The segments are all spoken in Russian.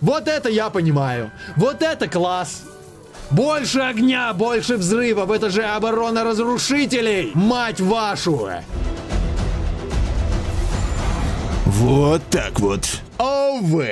Вот это я понимаю. Вот это класс. Больше огня, больше взрывов. Это же оборона разрушителей. Мать вашу. Вот так вот. ОВ,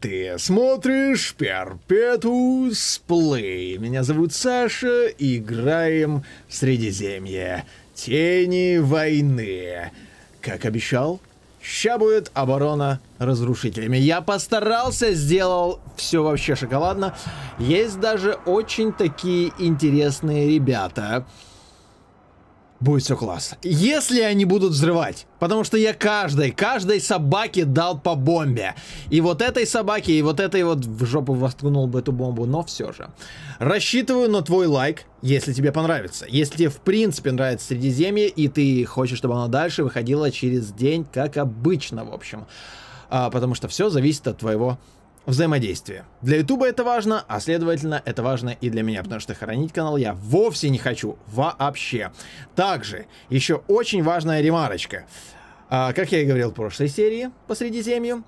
ты смотришь Перпетус Плей. Меня зовут Саша, играем в Средиземье. Тени войны. Как обещал, ща будет оборона разрушителями. Я постарался, сделал все вообще шоколадно. Есть даже очень такие интересные ребята. Будет все класс. Если они будут взрывать. Потому что я каждой, каждой собаке дал по бомбе. И вот этой собаке, и вот этой вот в жопу воткнул бы эту бомбу. Но все же. Рассчитываю на твой лайк, если тебе понравится. Если тебе в принципе нравится Средиземье, и ты хочешь, чтобы оно дальше выходило через день, как обычно, в общем. А, потому что все зависит от твоего взаимодействие. Для Ютуба это важно, а следовательно это важно и для меня, потому что хранить канал я вовсе не хочу, вообще. Также, еще очень важная ремарочка. А, как я и говорил в прошлой серии по Средиземью,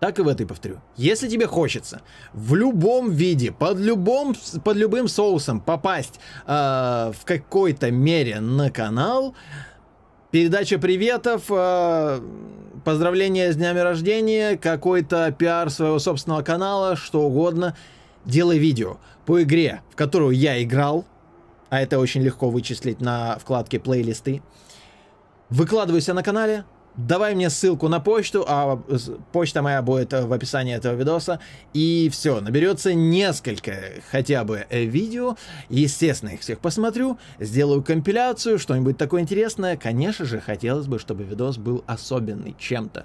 так и в этой повторю. Если тебе хочется в любом виде, под любым, под любым соусом попасть э, в какой-то мере на канал, передача приветов, э, поздравления с днями рождения, какой-то пиар своего собственного канала, что угодно. Делай видео по игре, в которую я играл, а это очень легко вычислить на вкладке плейлисты. Выкладывайся на канале, давай мне ссылку на почту, а почта моя будет в описании этого видоса. И все, наберется несколько хотя бы э, видео. Естественно, их всех посмотрю, сделаю компиляцию, что-нибудь такое интересное. Конечно же, хотелось бы, чтобы видос был особенный чем-то.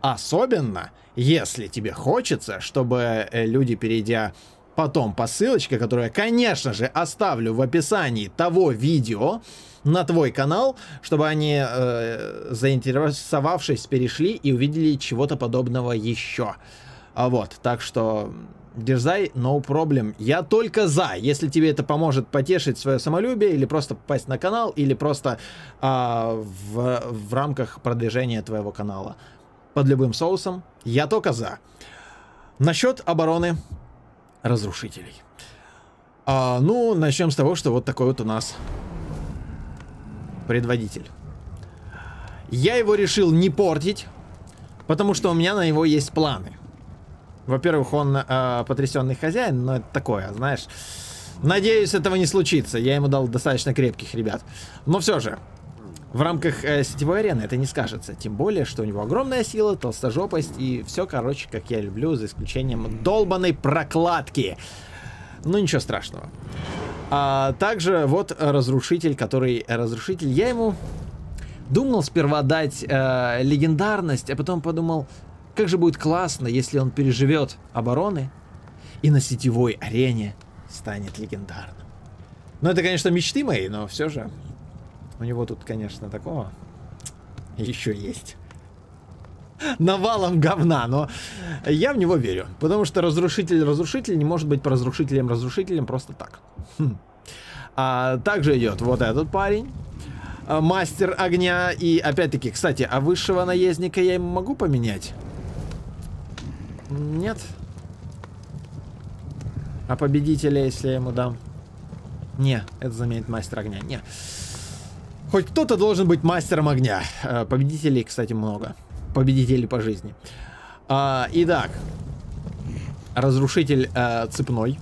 Особенно, если тебе хочется, чтобы э, люди, перейдя потом по ссылочке, которую я, конечно же, оставлю в описании того видео, на твой канал, чтобы они, э, заинтересовавшись, перешли и увидели чего-то подобного еще. А вот, так что дерзай, no problem. Я только за, если тебе это поможет потешить свое самолюбие, или просто попасть на канал, или просто а, в, в рамках продвижения твоего канала. Под любым соусом, я только за. Насчет обороны разрушителей. А, ну, начнем с того, что вот такой вот у нас предводитель. Я его решил не портить, потому что у меня на него есть планы. Во-первых, он э, потрясенный хозяин, но это такое, знаешь. Надеюсь, этого не случится. Я ему дал достаточно крепких ребят. Но все же, в рамках э, сетевой арены это не скажется. Тем более, что у него огромная сила, толстожопость и все, короче, как я люблю, за исключением долбанной прокладки. Ну, ничего страшного. А также вот разрушитель, который разрушитель. Я ему думал сперва дать э, легендарность, а потом подумал, как же будет классно, если он переживет обороны и на сетевой арене станет легендарным. Ну, это, конечно, мечты мои, но все же у него тут, конечно, такого еще есть навалом говна, но я в него верю. Потому что разрушитель-разрушитель не может быть разрушителем-разрушителем просто так. Хм. А, также идет вот этот парень. А, мастер огня. И опять-таки, кстати, а высшего наездника я ему могу поменять? Нет. А победителя, если я ему дам? Не, это заменит мастер огня. Не. Хоть кто-то должен быть мастером огня. А, победителей, кстати, много победители по жизни. А, итак, разрушитель а, цепной,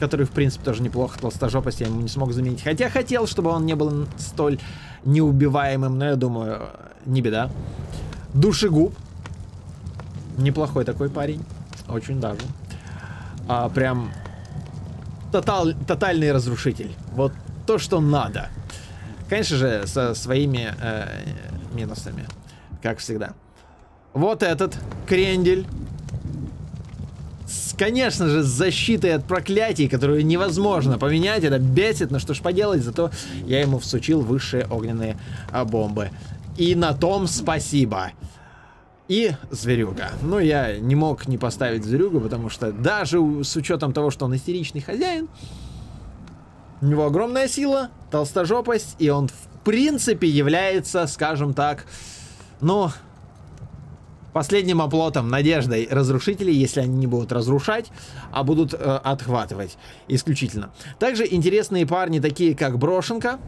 который, в принципе, тоже неплохо. Толстожопость я ему не смог заменить. Хотя хотел, чтобы он не был столь неубиваемым, но я думаю, не беда. Душегуб. Неплохой такой парень. Очень даже. А, прям тотал, тотальный разрушитель. Вот то, что надо. Конечно же, со своими э, минусами. Как всегда. Вот этот крендель. С, конечно же, с защитой от проклятий, которую невозможно поменять. Это бесит, но что ж поделать, зато я ему всучил высшие огненные а, бомбы. И на том спасибо. И зверюга. Ну, я не мог не поставить зверюгу, потому что даже с учетом того, что он истеричный хозяин, у него огромная сила, толстожопость, и он в принципе является, скажем так, ну, последним оплотом, надеждой разрушителей, если они не будут разрушать, а будут э, отхватывать исключительно. Также интересные парни, такие как Брошенко,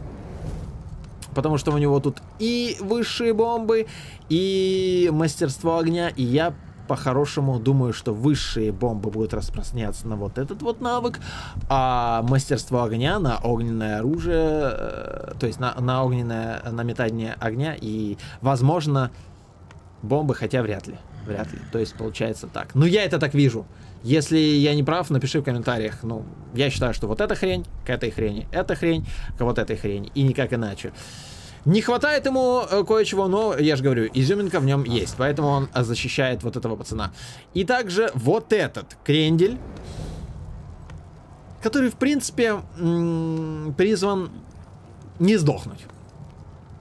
потому что у него тут и высшие бомбы, и мастерство огня, и я по-хорошему думаю, что высшие бомбы будут распространяться на вот этот вот навык, а мастерство огня на огненное оружие, э, то есть на, на огненное, на метание огня и, возможно, бомбы, хотя вряд ли. Вряд ли. То есть получается так. Ну, я это так вижу. Если я не прав, напиши в комментариях. Ну, я считаю, что вот эта хрень к этой хрени, эта хрень к вот этой хрени. И никак иначе. Не хватает ему э, кое-чего, но, я же говорю, изюминка в нем есть. Поэтому он э, защищает вот этого пацана. И также вот этот крендель, который, в принципе, призван не сдохнуть.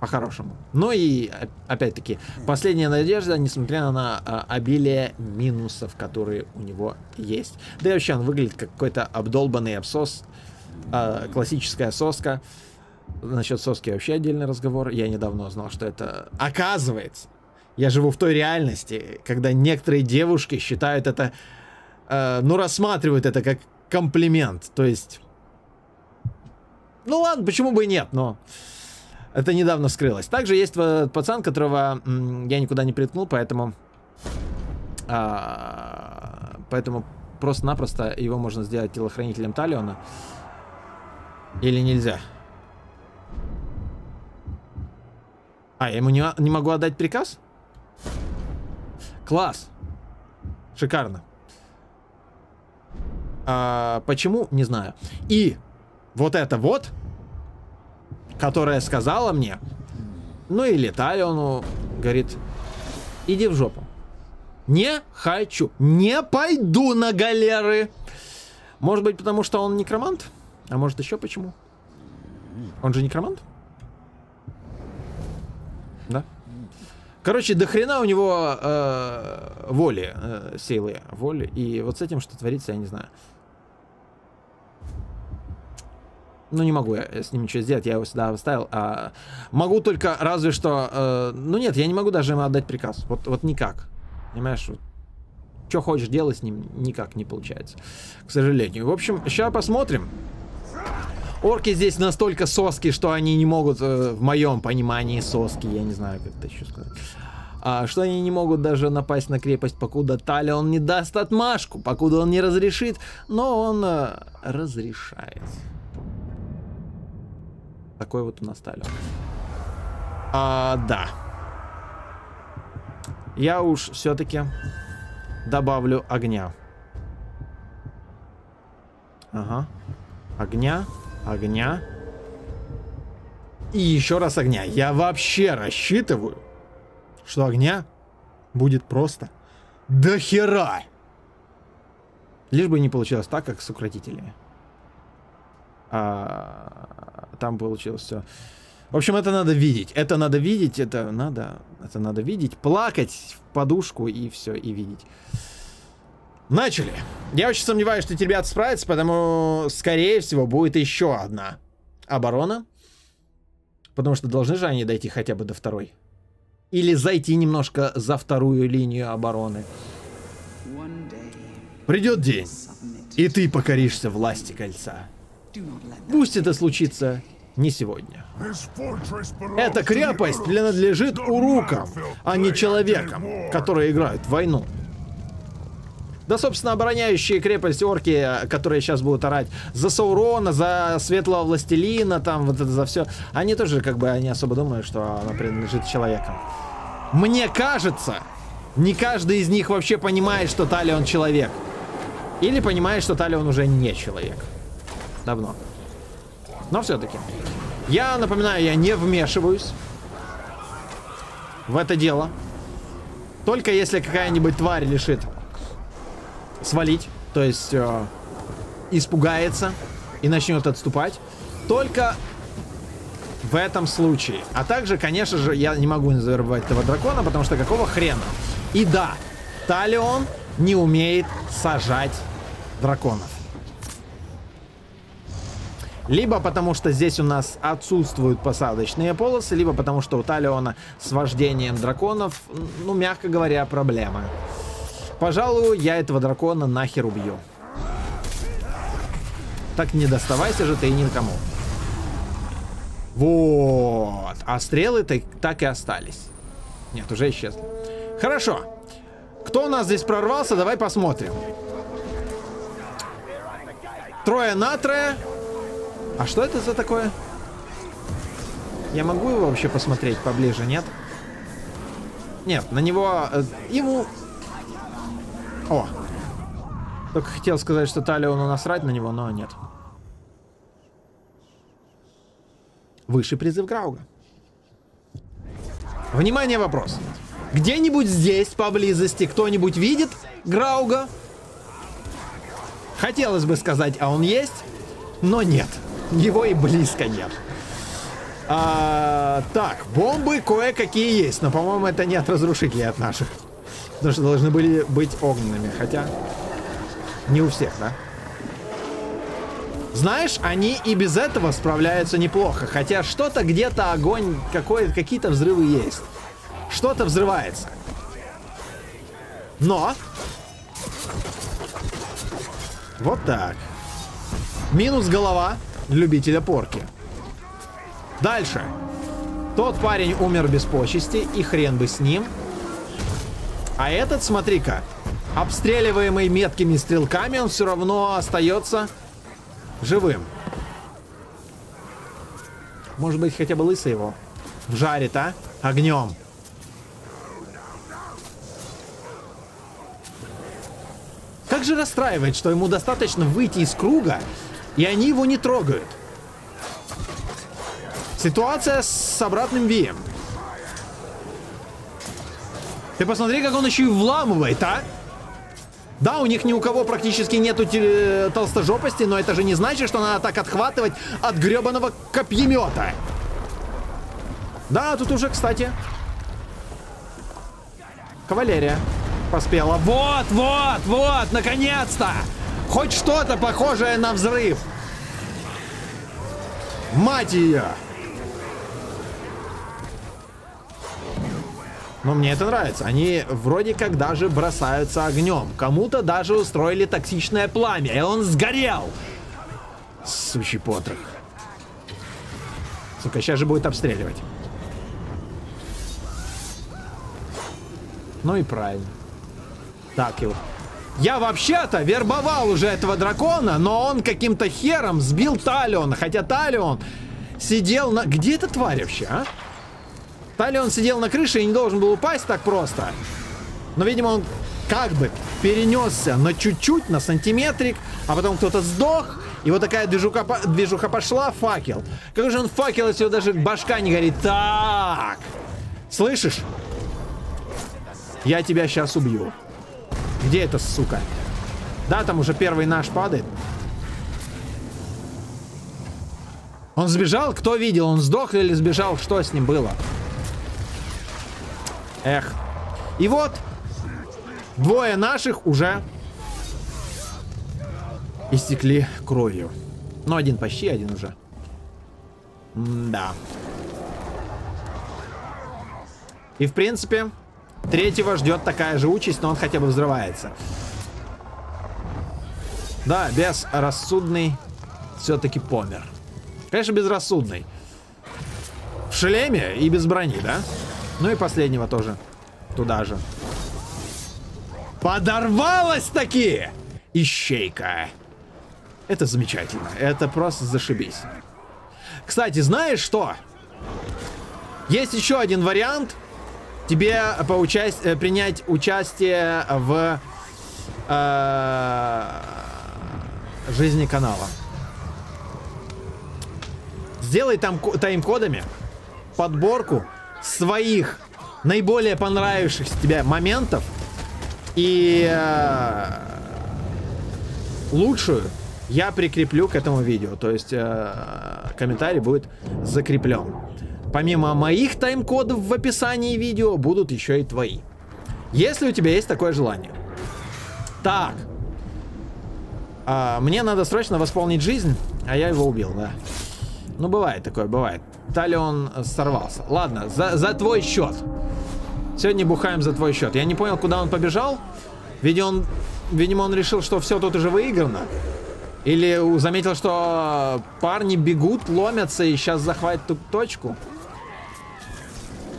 По-хорошему. Но и, опять-таки, последняя надежда, несмотря на а, обилие минусов, которые у него есть. Да и вообще он выглядит как какой-то обдолбанный абсос. А, классическая соска. Насчет соски вообще отдельный разговор. Я недавно узнал, что это оказывается. Я живу в той реальности, когда некоторые девушки считают это, ну, рассматривают это как комплимент. То есть, ну ладно, почему бы и нет, но это недавно вскрылось. Также есть пацан, которого я никуда не приткнул, поэтому, а, поэтому просто-напросто его можно сделать телохранителем Талиона. Или нельзя? А, я ему не, не могу отдать приказ? Класс. Шикарно. А, почему? Не знаю. И вот это вот, которая сказала мне, ну или Талиону, говорит, иди в жопу. Не хочу, не пойду на галеры. Может быть, потому что он некромант? А может еще почему? Он же некромант? Да? Короче, до хрена у него э, воли, э, силы, воли. И вот с этим что творится, я не знаю. Ну, не могу я с ним ничего сделать, я его сюда оставил. А могу только разве что... Э, ну нет, я не могу даже ему отдать приказ. Вот, вот никак. Понимаешь, вот, что хочешь делать с ним, никак не получается. К сожалению. В общем, сейчас посмотрим. Орки здесь настолько соски, что они не могут, э, в моем понимании, соски, я не знаю, как это еще сказать. А, что они не могут даже напасть на крепость, покуда Талион не даст отмашку, покуда он не разрешит, но он э, разрешает. Такой вот у нас Талион. А, да. Я уж все-таки добавлю огня. Ага. Огня огня. И еще раз огня. Я вообще рассчитываю, что огня будет просто до хера. Лишь бы не получилось так, как с укротителями. А, там получилось все. В общем, это надо видеть. Это надо видеть, это надо, это надо видеть, плакать в подушку и все, и видеть. Начали. Я очень сомневаюсь, что эти ребята справятся, потому, скорее всего, будет еще одна оборона. Потому что должны же они дойти хотя бы до второй. Или зайти немножко за вторую линию обороны. Придет день, и ты покоришься власти кольца. Пусть это случится не сегодня. Эта крепость принадлежит урукам, а не человекам, которые играют в войну. Да, собственно, обороняющие крепость орки, которые сейчас будут орать за Саурона, за Светлого Властелина, там вот это за все, они тоже как бы не особо думают, что она принадлежит человекам. Мне кажется, не каждый из них вообще понимает, что Талион человек. Или понимает, что Талион уже не человек. Давно. Но все-таки. Я напоминаю, я не вмешиваюсь в это дело. Только если какая-нибудь тварь решит свалить, то есть э, испугается и начнет отступать. Только в этом случае. А также, конечно же, я не могу не забывать этого дракона, потому что какого хрена? И да, Талион не умеет сажать драконов. Либо потому что здесь у нас отсутствуют посадочные полосы, либо потому что у Талиона с вождением драконов, ну, мягко говоря, проблемы. Пожалуй, я этого дракона нахер убью. Так не доставайся же ты никому. Вот. А стрелы так, так и остались. Нет, уже исчезли. Хорошо. Кто у нас здесь прорвался, давай посмотрим. Трое на трое. А что это за такое? Я могу его вообще посмотреть поближе, нет? Нет, на него... Э, ему... О! Только хотел сказать, что Талиону насрать на него, но нет. Высший призыв Грауга. Внимание, вопрос. Где-нибудь здесь, поблизости, кто-нибудь видит Грауга? Хотелось бы сказать, а он есть, но нет. Его и близко нет. А, так, бомбы кое-какие есть, но, по-моему, это не от разрушителей, от наших. Потому что должны были быть огненными, хотя не у всех, да? Знаешь, они и без этого справляются неплохо, хотя что-то где-то огонь, какие-то взрывы есть. Что-то взрывается. Но... Вот так. Минус голова любителя порки. Дальше. Тот парень умер без почести, и хрен бы с ним. А этот, смотри-ка, обстреливаемый меткими стрелками, он все равно остается живым. Может быть, хотя бы лысый его вжарит, а? Огнем. Как же расстраивает, что ему достаточно выйти из круга, и они его не трогают. Ситуация с обратным вием. Ты посмотри, как он еще и вламывает, а? Да, у них ни у кого практически нету толстожопости, но это же не значит, что надо так отхватывать от гребаного копьемета. Да, тут уже, кстати, кавалерия поспела. Вот, вот, вот, наконец-то! Хоть что-то похожее на взрыв. Мать ее! Но мне это нравится. Они вроде как даже бросаются огнем. Кому-то даже устроили токсичное пламя, и он сгорел. Сучий потрох. Сука, сейчас же будет обстреливать. Ну и правильно. Так его. Я вообще-то вербовал уже этого дракона, но он каким-то хером сбил Талиона. Хотя Талион сидел на... Где эта тварь вообще, а? Талион сидел на крыше и не должен был упасть так просто. Но, видимо, он как бы перенесся на чуть-чуть, на сантиметрик, а потом кто-то сдох, и вот такая движуха, движуха пошла, факел. Как же он факел, если даже башка не горит? Так! Слышишь? Я тебя сейчас убью. Где эта сука? Да, там уже первый наш падает. Он сбежал? Кто видел? Он сдох или сбежал? Что с ним было? Эх. И вот, двое наших уже истекли кровью. Ну, один почти, один уже. М да. И, в принципе, третьего ждет такая же участь, но он хотя бы взрывается. Да, безрассудный все-таки помер. Конечно, безрассудный. В шлеме и без брони, да? Ну и последнего тоже. Туда же. Подорвалась таки! Ищейка. Это замечательно. Это просто зашибись. Кстати, знаешь что? Есть еще один вариант. Тебе поучасть, э, принять участие в э, жизни канала. Сделай там тайм-кодами подборку своих наиболее понравившихся тебе моментов и э, лучшую я прикреплю к этому видео. То есть э, комментарий будет закреплен. Помимо моих тайм-кодов в описании видео будут еще и твои. Если у тебя есть такое желание. Так. Э, мне надо срочно восполнить жизнь. А я его убил, да. Ну, бывает такое, бывает. Талион сорвался. Ладно, за, за твой счет. Сегодня бухаем за твой счет. Я не понял, куда он побежал. Видимо, он, видимо, он решил, что все тут уже выиграно. Или заметил, что парни бегут, ломятся и сейчас захватят ту точку.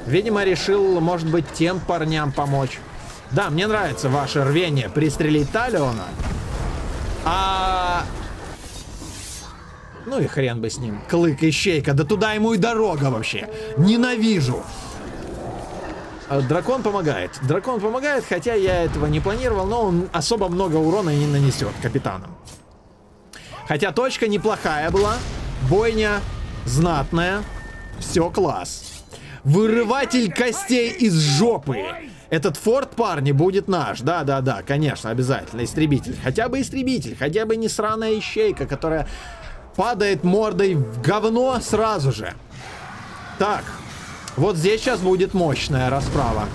Видимо, решил, может быть, тем парням помочь. Да, мне нравится ваше рвение пристрелить Талиона. А... Ну и хрен бы с ним. Клык и щейка. Да туда ему и дорога вообще. Ненавижу. А, дракон помогает. Дракон помогает, хотя я этого не планировал, но он особо много урона не нанесет капитанам. Хотя точка неплохая была. Бойня знатная. Все класс. Вырыватель костей из жопы. Этот форт, парни, будет наш. Да-да-да, конечно, обязательно. Истребитель. Хотя бы истребитель. Хотя бы не сраная ищейка, которая падает мордой в говно сразу же. Так. Вот здесь сейчас будет мощная расправа.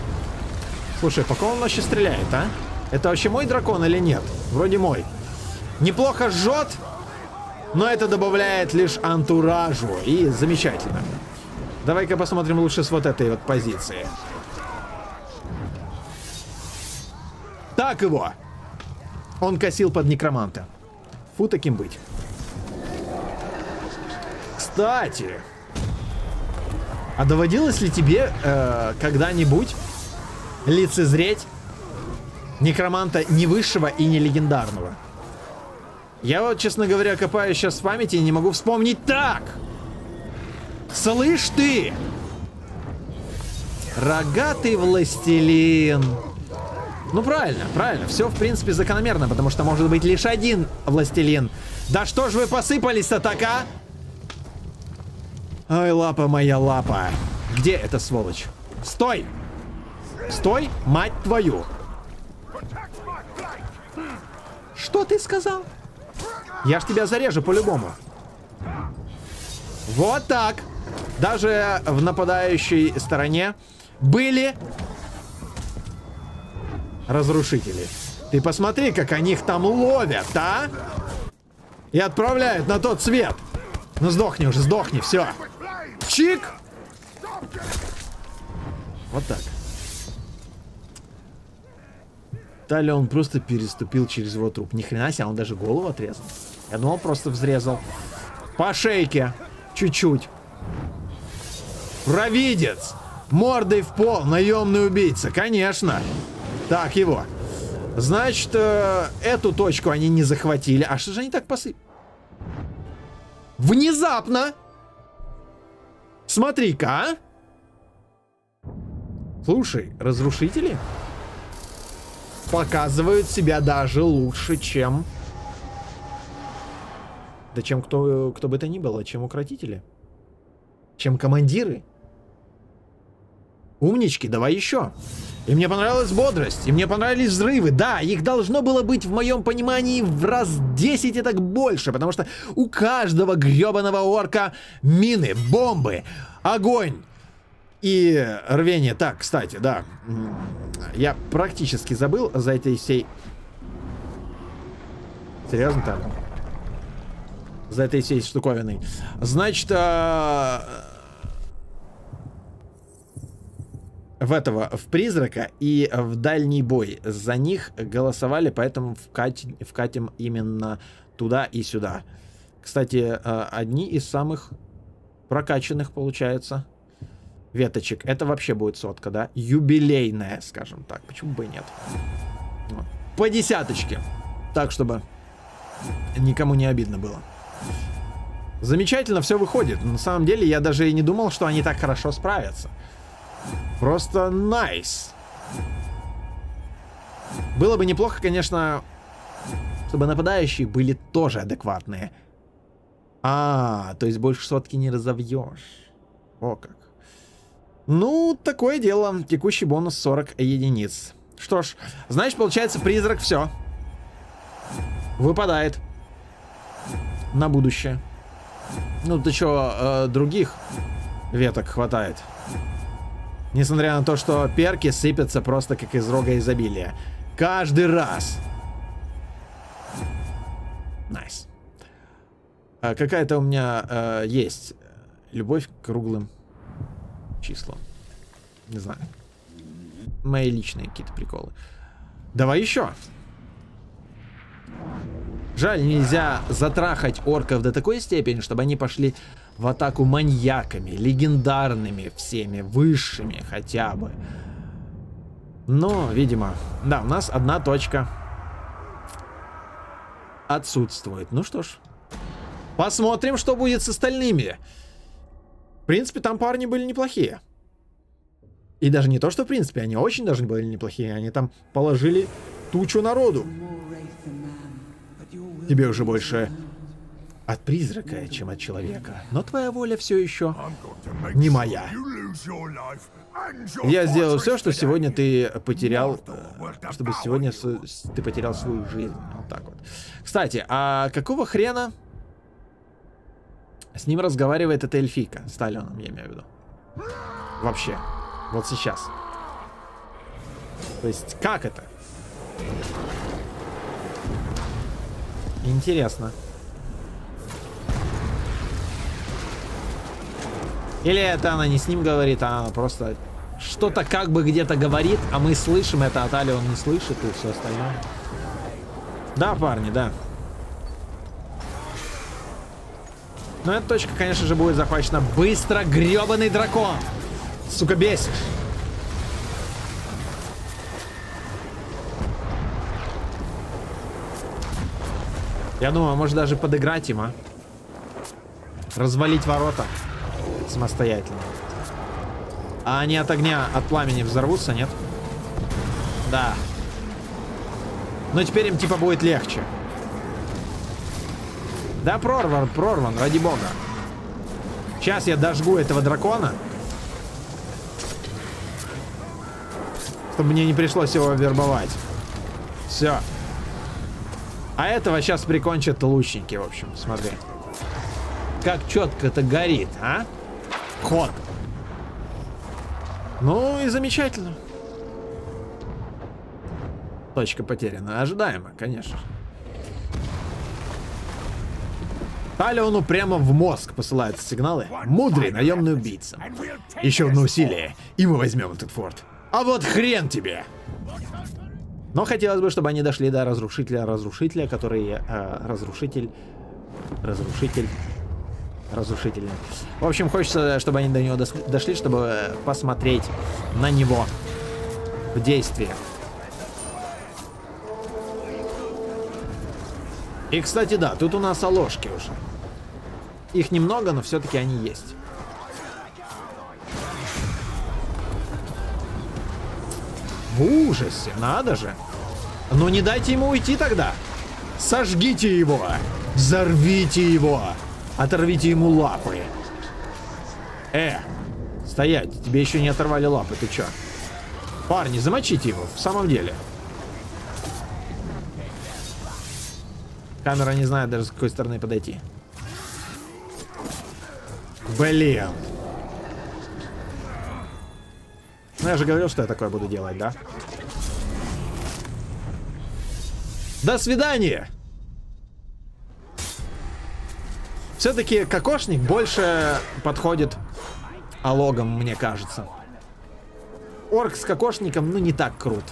Слушай, по кому он вообще стреляет, а? Это вообще мой дракон или нет? Вроде мой. Неплохо жжет, но это добавляет лишь антуражу. И замечательно. Давай-ка посмотрим лучше с вот этой вот позиции. Так его. Он косил под некроманта. Фу таким быть. Кстати, а доводилось ли тебе э, когда-нибудь лицезреть некроманта не высшего и не легендарного? Я вот, честно говоря, копаю сейчас в памяти и не могу вспомнить так. Слышь ты! Рогатый властелин. Ну правильно, правильно. Все в принципе закономерно, потому что может быть лишь один властелин. Да что ж вы посыпались-то так, а? Ой, лапа моя лапа. Где эта сволочь? Стой! Стой, мать твою! Что ты сказал? Я ж тебя зарежу по-любому. Вот так. Даже в нападающей стороне были разрушители. Ты посмотри, как они их там ловят, а? И отправляют на тот свет. Ну сдохни уже, сдохни, все. Чик! Вот так. Далее он просто переступил через его труп. Ни хрена себе, он даже голову отрезал. Я думал, просто взрезал. По шейке. Чуть-чуть. Провидец! Мордой в пол, наемный убийца. Конечно. Так, его. Значит, э, эту точку они не захватили. А что же они так посып... Внезапно! Смотри-ка, а? Слушай, разрушители показывают себя даже лучше, чем... Да чем кто, кто бы то ни было, чем укротители. Чем командиры. Умнички, давай еще. И мне понравилась бодрость, и мне понравились взрывы. Да, их должно было быть в моем понимании в раз 10 и так больше, потому что у каждого гребаного орка мины, бомбы, огонь и рвение. Так, кстати, да, я практически забыл за этой всей... Серьезно так? За этой всей штуковиной. Значит, а в этого, в призрака и в дальний бой. За них голосовали, поэтому вкатим, вкатим именно туда и сюда. Кстати, э, одни из самых прокачанных получается веточек. Это вообще будет сотка, да? Юбилейная, скажем так. Почему бы и нет? По десяточке. Так, чтобы никому не обидно было. Замечательно все выходит. На самом деле, я даже и не думал, что они так хорошо справятся. Просто найс. Было бы неплохо, конечно, чтобы нападающие были тоже адекватные. А, то есть больше сотки не разовьешь. О как. Ну, такое дело. Текущий бонус 40 единиц. Что ж, значит, получается, призрак все. Выпадает. На будущее. Ну, ты что, э, других веток хватает. Несмотря на то, что перки сыпятся просто как из рога изобилия. Каждый раз. Nice. А, Какая-то у меня э, есть любовь к круглым числам. Не знаю. Мои личные какие-то приколы. Давай еще. Жаль, нельзя затрахать орков до такой степени, чтобы они пошли в атаку маньяками, легендарными всеми, высшими хотя бы. Но, видимо, да, у нас одна точка отсутствует. Ну что ж, посмотрим, что будет с остальными. В принципе, там парни были неплохие. И даже не то, что в принципе, они очень даже были неплохие. Они там положили тучу народу. Тебе уже больше от призрака, чем от человека. Но твоя воля все еще не моя. Я сделал все, что сегодня ты потерял, э, чтобы сегодня ты потерял свою жизнь. Вот так вот. Кстати, а какого хрена с ним разговаривает эта эльфийка? С Талионом, я имею в виду. Вообще. Вот сейчас. То есть, как это? Интересно. Или это она не с ним говорит, а она просто что-то как бы где-то говорит, а мы слышим это, а Тали он не слышит и все остальное. Да, парни, да. Но эта точка, конечно же, будет захвачена быстро, гребаный дракон. Сука, бесишь. Я думаю, может даже подыграть им, а? Развалить ворота самостоятельно. А они от огня, от пламени взорвутся, нет? Да. Но теперь им типа будет легче. Да прорван, прорван, ради бога. Сейчас я дожгу этого дракона. Чтобы мне не пришлось его вербовать. Все. А этого сейчас прикончат лучники, в общем, смотри. Как четко это горит, а? Ход. Ну и замечательно. Точка потеряна. Ожидаемо, конечно. Талиону прямо в мозг посылаются сигналы. Мудрый наемный убийца. Еще одно усилие, и мы возьмем этот форт. А вот хрен тебе! Но хотелось бы, чтобы они дошли до разрушителя-разрушителя, который... э, разрушитель... Разрушитель... Разрушительный. В общем, хочется, чтобы они до него дошли, чтобы э, посмотреть на него в действии. И, кстати, да, тут у нас оложки уже. Их немного, но все-таки они есть. В ужасе, надо же. Ну не дайте ему уйти тогда. Сожгите его. Взорвите его. Оторвите ему лапы. Э, стоять, тебе еще не оторвали лапы, ты чё? Парни, замочите его, в самом деле. Камера не знает даже с какой стороны подойти. Блин. Ну я же говорил, что я такое буду делать, да? До свидания! Все-таки кокошник больше подходит алогам, мне кажется. Орк с кокошником, ну, не так крут.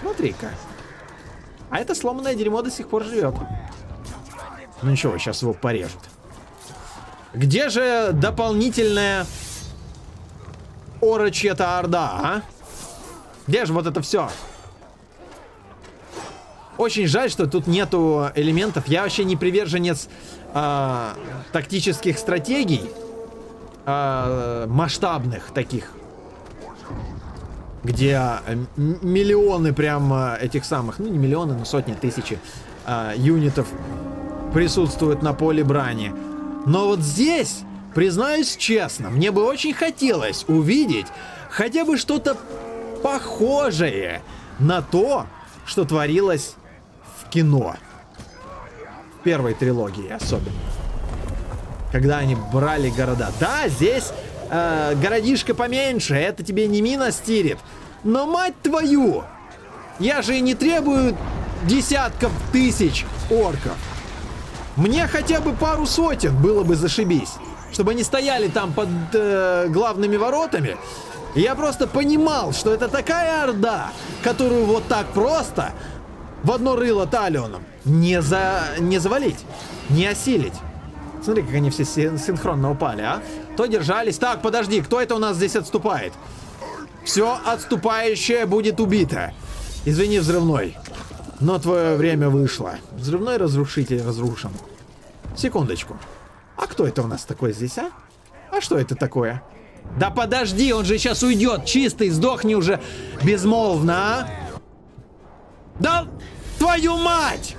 Смотри-ка. А это сломанное дерьмо до сих пор живет. Ну ничего, сейчас его порежут. Где же дополнительная орочья-то орда, а? Где же вот это все? Очень жаль, что тут нету элементов. Я вообще не приверженец а, тактических стратегий а, масштабных таких, где а, миллионы прям а, этих самых, ну не миллионы, но сотни, тысячи а, юнитов присутствуют на поле брани. Но вот здесь, признаюсь честно, мне бы очень хотелось увидеть хотя бы что-то похожее на то, что творилось кино. В первой трилогии особенно. Когда они брали города. Да, здесь э, городишко поменьше, это тебе не мина стирит. Но мать твою! Я же и не требую десятков тысяч орков. Мне хотя бы пару сотен было бы зашибись. Чтобы они стояли там под э, главными воротами. Я просто понимал, что это такая орда, которую вот так просто в одно рыло талионом не, за... не завалить, не осилить. Смотри, как они все синхронно упали, а? То держались. Так, подожди, кто это у нас здесь отступает? Все отступающее будет убито. Извини, взрывной. Но твое время вышло. Взрывной разрушитель разрушен. Секундочку. А кто это у нас такой здесь, а? А что это такое? Да подожди, он же сейчас уйдет. Чистый, сдохни уже безмолвно, а? Да твою мать!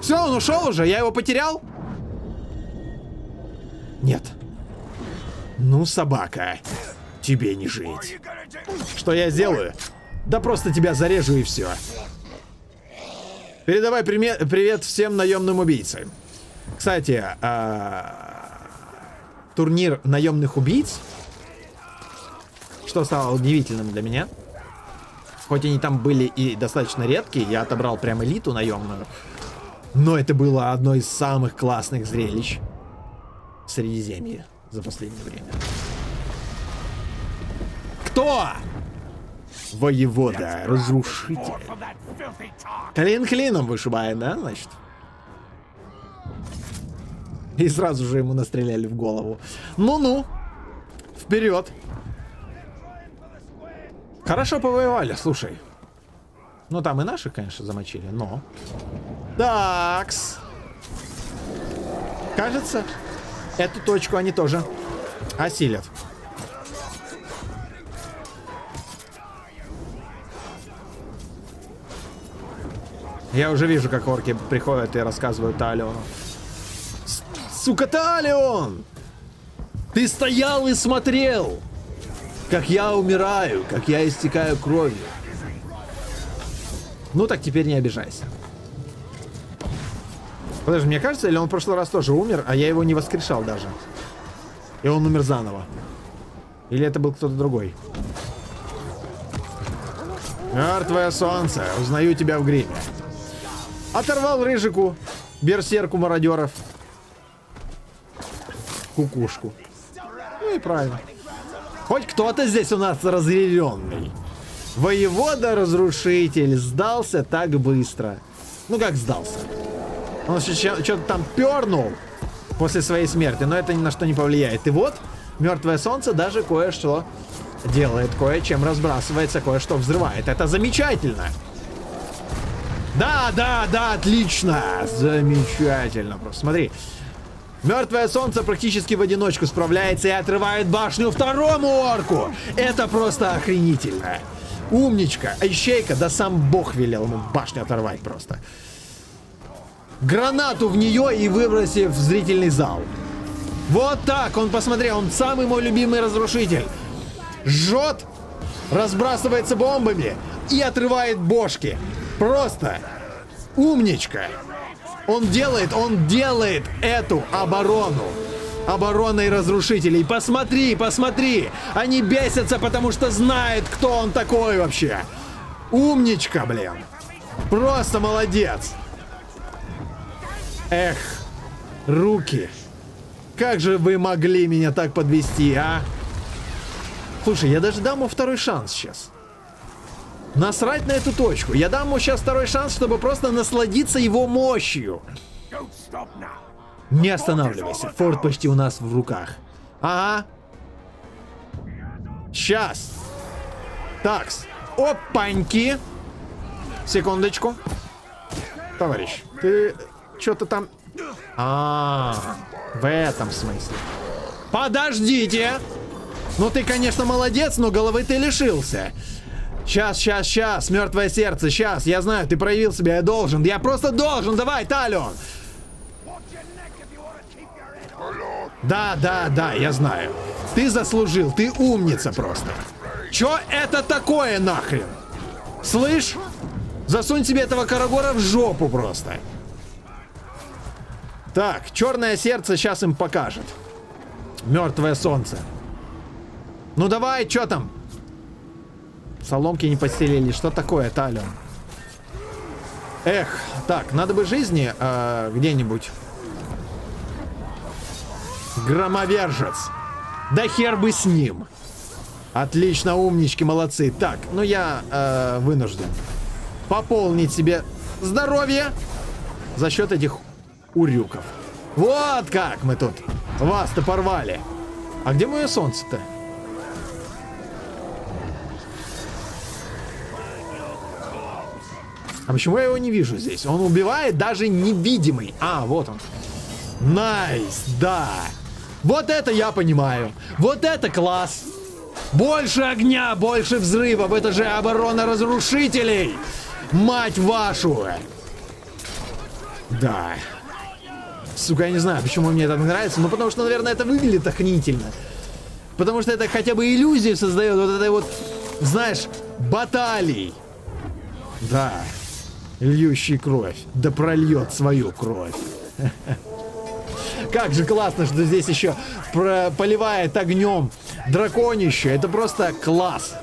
Все, он ушел уже? Я его потерял? Нет. Ну, собака, тебе не жить. Что я сделаю? Да просто тебя зарежу и все. Передавай привет всем наемным убийцам. Кстати, а, турнир наемных убийц, что стало удивительным для меня, хоть они там были и достаточно редкие, я отобрал прям элиту наемную, но это было одно из самых классных зрелищ Средиземья за последнее время. Кто? Воевода, разрушитель. Клин клином вышибает, да, значит? И сразу же ему настреляли в голову. Ну-ну. Вперед. Хорошо повоевали, слушай. Ну, там и наши, конечно, замочили, но... Такс. Кажется, эту точку они тоже осилят. Я уже вижу, как орки приходят и рассказывают Талиону. Сука, Талион! Ты стоял и смотрел, как я умираю, как я истекаю кровью. Ну так теперь не обижайся. Подожди, мне кажется, или он в прошлый раз тоже умер, а я его не воскрешал даже. И он умер заново. Или это был кто-то другой. Мертвое солнце, узнаю тебя в гриме. Оторвал рыжику, берсерку мародеров. Кукушку. Ну и правильно. Хоть кто-то здесь у нас разъяренный. Воевода-разрушитель сдался так быстро. Ну как сдался? Он что-то там пернул после своей смерти, но это ни на что не повлияет. И вот, мертвое солнце даже кое-что делает, кое-чем разбрасывается, кое-что взрывает. Это замечательно. Да, да, да, отлично. Замечательно. Просто смотри. Мертвое солнце практически в одиночку справляется и отрывает башню второму орку. Это просто охренительно. Умничка. А ищейка, да сам бог велел ему башню оторвать просто. Гранату в нее и выбросив в зрительный зал. Вот так, он посмотрел, он самый мой любимый разрушитель. Жжет, разбрасывается бомбами и отрывает бошки. Просто умничка. Он делает, он делает эту оборону. Обороной разрушителей. Посмотри, посмотри. Они бесятся, потому что знают, кто он такой вообще. Умничка, блин. Просто молодец. Эх, руки. Как же вы могли меня так подвести, а? Слушай, я даже дам ему второй шанс сейчас. Насрать на эту точку. Я дам ему сейчас второй шанс, чтобы просто насладиться его мощью. Не останавливайся. Форт почти у нас в руках. Ага. Сейчас. Такс. Опаньки. Секундочку. Товарищ, ты что-то там... А, -а, а, в этом смысле. Подождите! Ну ты, конечно, молодец, но головы ты лишился. Сейчас, сейчас, сейчас, мертвое сердце, сейчас. Я знаю, ты проявил себя, я должен. Я просто должен. Давай, Талион. Да, да, да, я знаю. Ты заслужил, ты умница просто. Чё это такое нахрен? Слышь? Засунь себе этого Карагора в жопу просто. Так, черное сердце сейчас им покажет. Мертвое солнце. Ну давай, что там? Соломки не постелили. Что такое, Талион? Эх, так, надо бы жизни э, где-нибудь. Громовержец. Да хер бы с ним. Отлично, умнички, молодцы. Так, ну я э, вынужден пополнить себе здоровье за счет этих урюков. Вот как мы тут вас-то порвали. А где мое солнце-то? А почему я его не вижу здесь? Он убивает даже невидимый. А, вот он. Nice, да. Вот это я понимаю. Вот это класс. Больше огня, больше взрывов. Это же оборона разрушителей. Мать вашу. Да. Сука, я не знаю, почему мне это нравится. Ну, потому что, наверное, это выглядит охренительно. Потому что это хотя бы иллюзию создает. Вот этой вот, знаешь, баталий. Да льющий кровь, да прольет свою кровь. Как же классно, что здесь еще поливает огнем драконище. Это просто класс.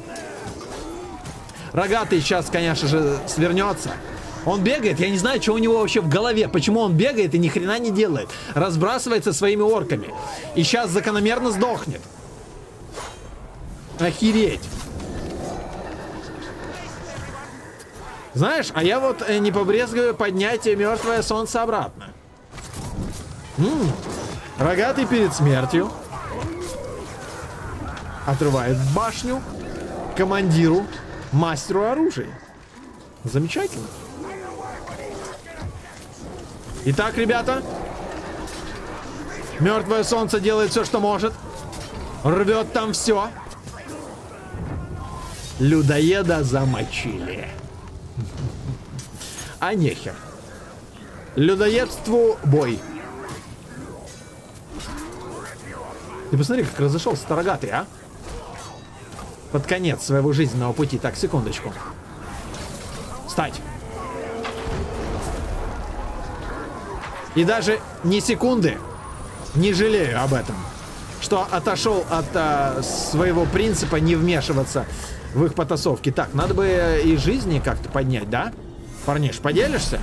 Рогатый сейчас, конечно же, свернется. Он бегает, я не знаю, что у него вообще в голове. Почему он бегает и ни хрена не делает. Разбрасывается своими орками. И сейчас закономерно сдохнет. Охереть. Знаешь, а я вот э, не побрезгаю поднять мертвое солнце обратно. М-м, рогатый перед смертью. Отрывает башню командиру, мастеру оружия. Замечательно. Итак, ребята. Мертвое солнце делает все, что может. Рвет там все. Людоеда замочили. А нехер. Людоедству бой. Ты посмотри, как разошелся старогатый, а? Под конец своего жизненного пути. Так, секундочку. Встать. И даже ни секунды не жалею об этом. Что отошел от а, своего принципа не вмешиваться в их потасовки. Так, надо бы и жизни как-то поднять, да? Да. Парниш, поделишься?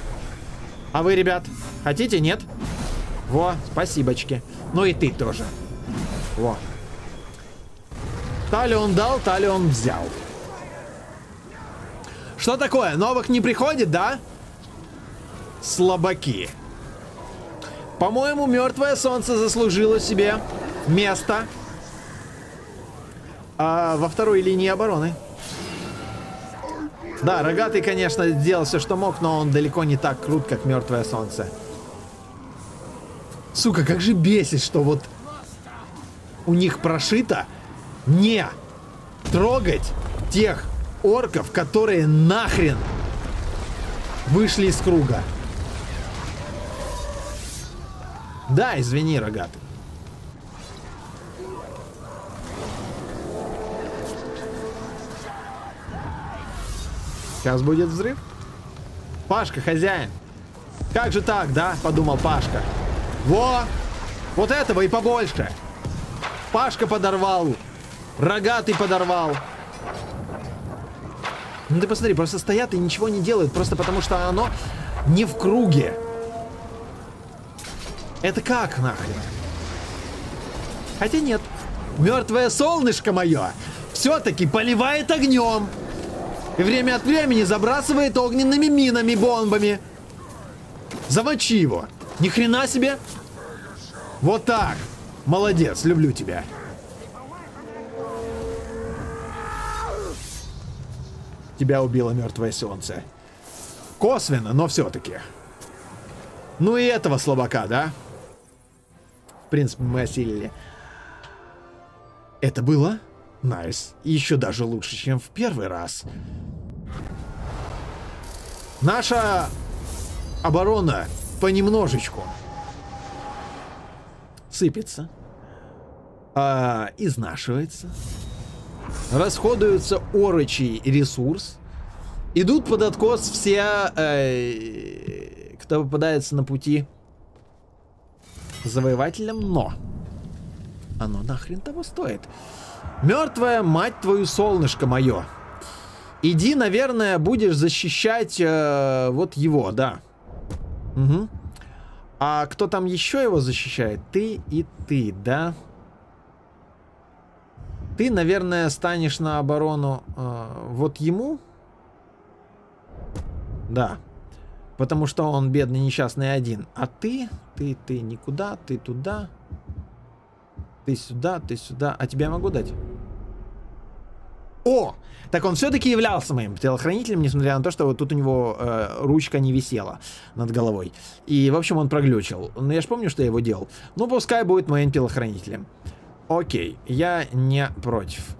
А вы, ребят, хотите, нет? Во, спасибочки. Ну и ты тоже. Во. Тали он дал, тали он взял. Что такое? Новых не приходит, да? Слабаки. По-моему, мертвое солнце заслужило себе место а, во второй линии обороны. Да, рогатый, конечно, сделал все, что мог, но он далеко не так крут, как мертвое солнце. Сука, как же бесит, что вот у них прошито не трогать тех орков, которые нахрен вышли из круга. Да, извини, рогатый. Сейчас будет взрыв. Пашка, хозяин. Как же так, да? Подумал Пашка. Во! Вот этого и побольше. Пашка подорвал. Рогатый подорвал. Ну ты посмотри, просто стоят и ничего не делают, просто потому что оно не в круге. Это как нахрен? Хотя нет. Мертвое солнышко мое все-таки поливает огнем. И время от времени забрасывает огненными минами, бомбами. Замочи его. Ни хрена себе. Вот так. Молодец, люблю тебя. Тебя убило мертвое солнце. Косвенно, но все-таки. Ну и этого слабака, да? В принципе, мы осилили. Это было Nice. Еще даже лучше, чем в первый раз. Наша оборона понемножечку сыпется, а, изнашивается, расходуются орочий ресурс, идут под откос все, э, кто попадается на пути завоевателям, но оно нахрен того стоит. Мертвая мать твою солнышко мое. Иди, наверное, будешь защищать э, вот его, да. Угу. А кто там еще его защищает? Ты и ты, да? Ты, наверное, станешь на оборону э, вот ему? Да. Потому что он бедный, несчастный один. А ты, ты, ты никуда, ты туда. Ты сюда, ты сюда. А тебе я могу дать? О! Так он все-таки являлся моим телохранителем, несмотря на то, что вот тут у него э, ручка не висела над головой. И, в общем, он проглючил. Но я же помню, что я его делал. Ну, пускай будет моим телохранителем. Окей, я не против.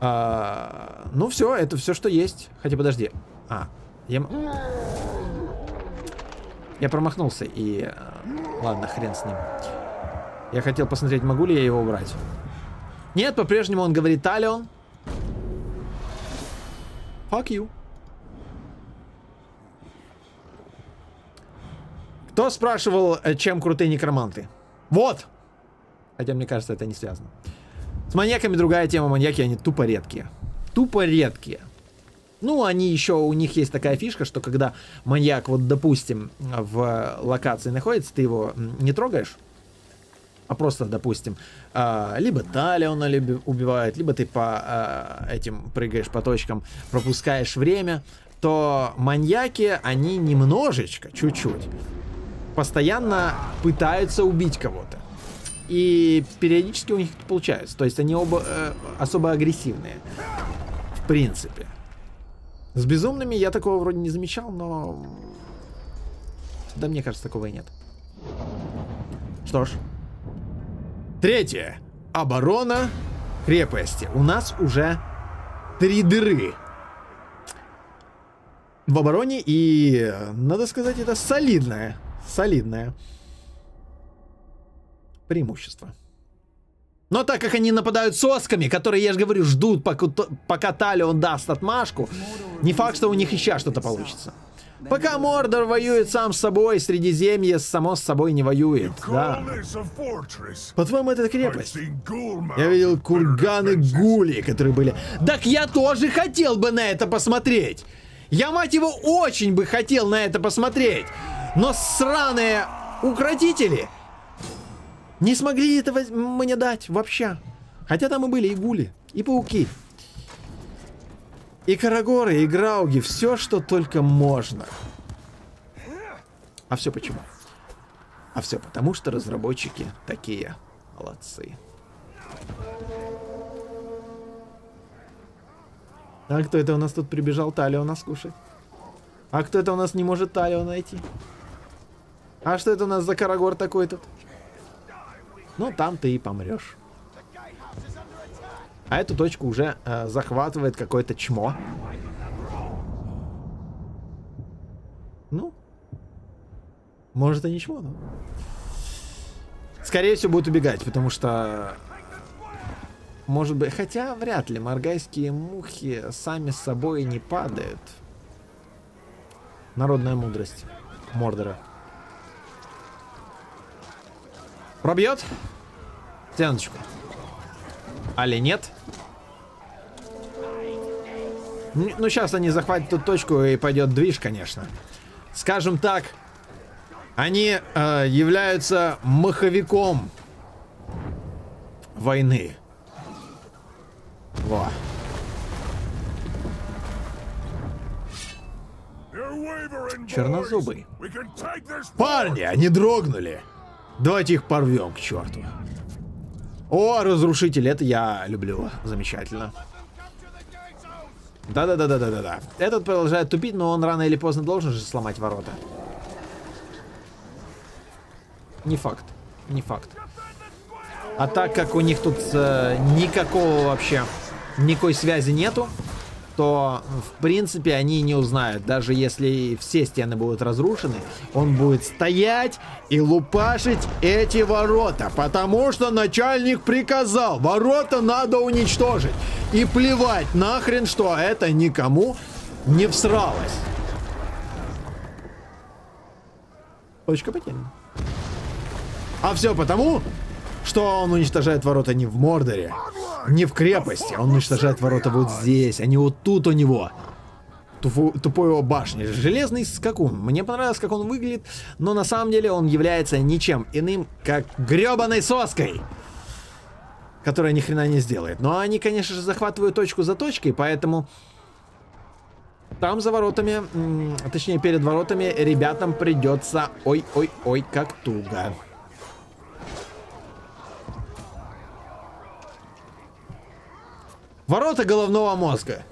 А, ну, все, это все, что есть. Хотя, подожди. А, я... Я промахнулся и... Э, ладно, хрен с ним. Я хотел посмотреть, могу ли я его убрать. Нет, по-прежнему он говорит Талион. Fuck you. Кто спрашивал, э, чем крутые некроманты? Вот! Хотя, мне кажется, это не связано. С маньяками другая тема. Маньяки, они тупо редкие. Тупо редкие. Ну, они еще, у них есть такая фишка, что когда маньяк, вот, допустим, в локации находится, ты его не трогаешь, а просто, допустим, э, либо Талиона убивает, либо ты по э, этим прыгаешь по точкам, пропускаешь время, то маньяки, они немножечко, чуть-чуть, постоянно пытаются убить кого-то. И периодически у них это получается. То есть они оба э, особо агрессивные. В принципе. С безумными я такого вроде не замечал, но... Да мне кажется, такого и нет. Что ж, Третье. Оборона крепости. У нас уже три дыры в обороне и, надо сказать, это солидное, солидное преимущество. Но так как они нападают сосками, которые, я же говорю, ждут, пока, пока Талион даст отмашку, не факт, что у них еще что-то получится. Пока Мордор воюет сам с собой, Средиземье само с собой не воюет, да. По-твоему, это крепость? Я видел курганы гули, которые были... Так я тоже хотел бы на это посмотреть! Я, мать его, очень бы хотел на это посмотреть! Но сраные укротители не смогли этого мне дать вообще. Хотя там и были и гули, и пауки. И Карагоры, и Грауги, все, что только можно. А все почему? А все потому, что разработчики такие молодцы. А кто это у нас тут прибежал Талио нас кушать? А кто это у нас не может Талио найти? А что это у нас за Карагор такой тут? Ну, там ты и помрешь. А эту точку уже э, захватывает какое-то чмо. Ну. Может и не чмо, но... Скорее всего будет убегать, потому что... Может быть... Хотя вряд ли. Моргайские мухи сами с собой не падают. Народная мудрость Мордора. Пробьет? Стеночку. Али нет? Ну, сейчас они захватят эту точку и пойдет движ, конечно. Скажем так, они э, являются маховиком войны. Во. Чернозубый. Парни, они дрогнули. Давайте их порвем к черту. О, разрушитель, это я люблю. Замечательно. Да-да-да-да-да-да. Этот продолжает тупить, но он рано или поздно должен же сломать ворота. Не факт. Не факт. А так как у них тут э, никакого вообще, никакой связи нету, то, в принципе, они не узнают. Даже если все стены будут разрушены, он будет стоять и лупашить эти ворота. Потому что начальник приказал, ворота надо уничтожить. И плевать нахрен, что это никому не всралось. Точка потеряна. А все потому, что он уничтожает ворота не в Мордоре, Не в крепости, он уничтожает ворота вот здесь, а не вот тут у него. Туфу, тупой его башни. Железный скакун. Мне понравилось, как он выглядит, но на самом деле он является ничем иным, как гребаной соской которая ни хрена не сделает. Но они, конечно же, захватывают точку за точкой, поэтому там за воротами, точнее перед воротами, ребятам придется ой-ой-ой как туго. Ворота головного мозга.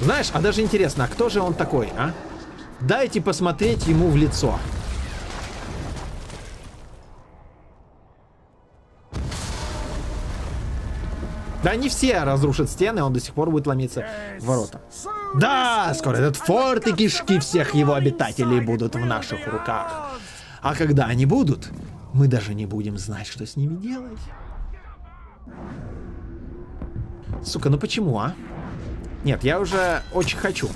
Знаешь, а даже интересно, а кто же он такой, а? Дайте посмотреть ему в лицо. Да не все разрушат стены, он до сих пор будет ломиться в ворота. Да, скоро этот форт и кишки всех его обитателей будут в наших руках. А когда они будут, мы даже не будем знать, что с ними делать. Сука, ну почему, а? Нет, я уже очень хочу.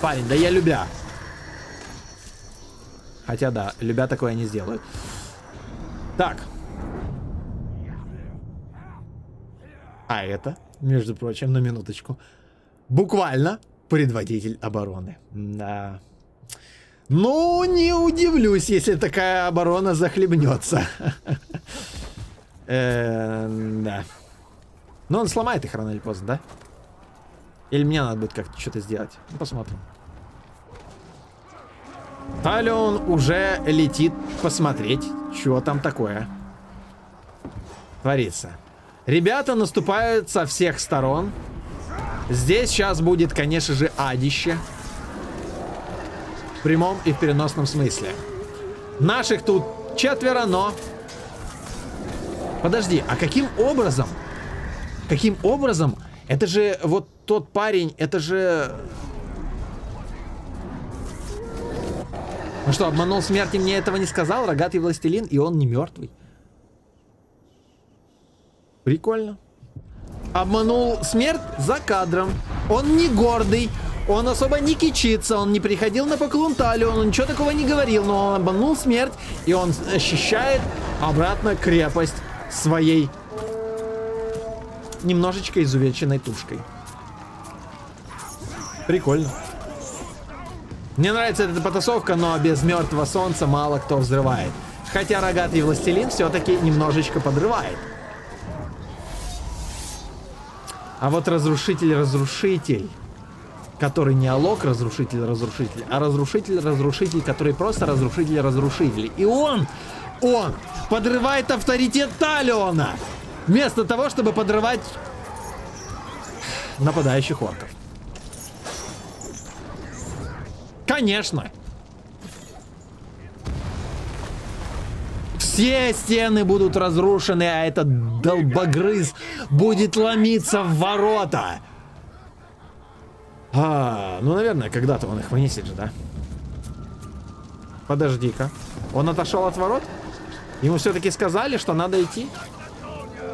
Парень, да я любя. Хотя да, любя такое не сделают. Так, А это, между прочим, на минуточку, буквально предводитель обороны. Да. Ну, не удивлюсь, если такая оборона захлебнется. Э, да. Но он сломает их рано или поздно, да? Или мне надо будет как-то что-то сделать? Ну, посмотрим. Талион уже летит посмотреть, что там такое творится. Ребята наступают со всех сторон. Здесь сейчас будет, конечно же, адище. В прямом и в переносном смысле. Наших тут четверо, но... Подожди, а каким образом? Каким образом? Это же вот тот парень, это же... Ну что, обманул смерти, мне этого не сказал? Рогатый властелин, и он не мертвый. Прикольно. Обманул смерть за кадром. Он не гордый. Он особо не кичится, он не приходил на поклон талию, он ничего такого не говорил, но он обманул смерть, и он ощущает обратно крепость своей немножечко изувеченной тушкой. Прикольно. Мне нравится эта потасовка, но без мертвого солнца мало кто взрывает. Хотя рогатый властелин все-таки немножечко подрывает. А вот разрушитель-разрушитель, который не алок разрушитель-разрушитель, а разрушитель-разрушитель, который просто разрушитель-разрушитель. И он, он подрывает авторитет Талиона, вместо того, чтобы подрывать нападающих орков. Конечно. Все стены будут разрушены, а этот долбогрыз будет ломиться в ворота. А, ну, наверное, когда-то он их вынесет же, да? Подожди-ка. Он отошел от ворот? Ему все-таки сказали, что надо идти?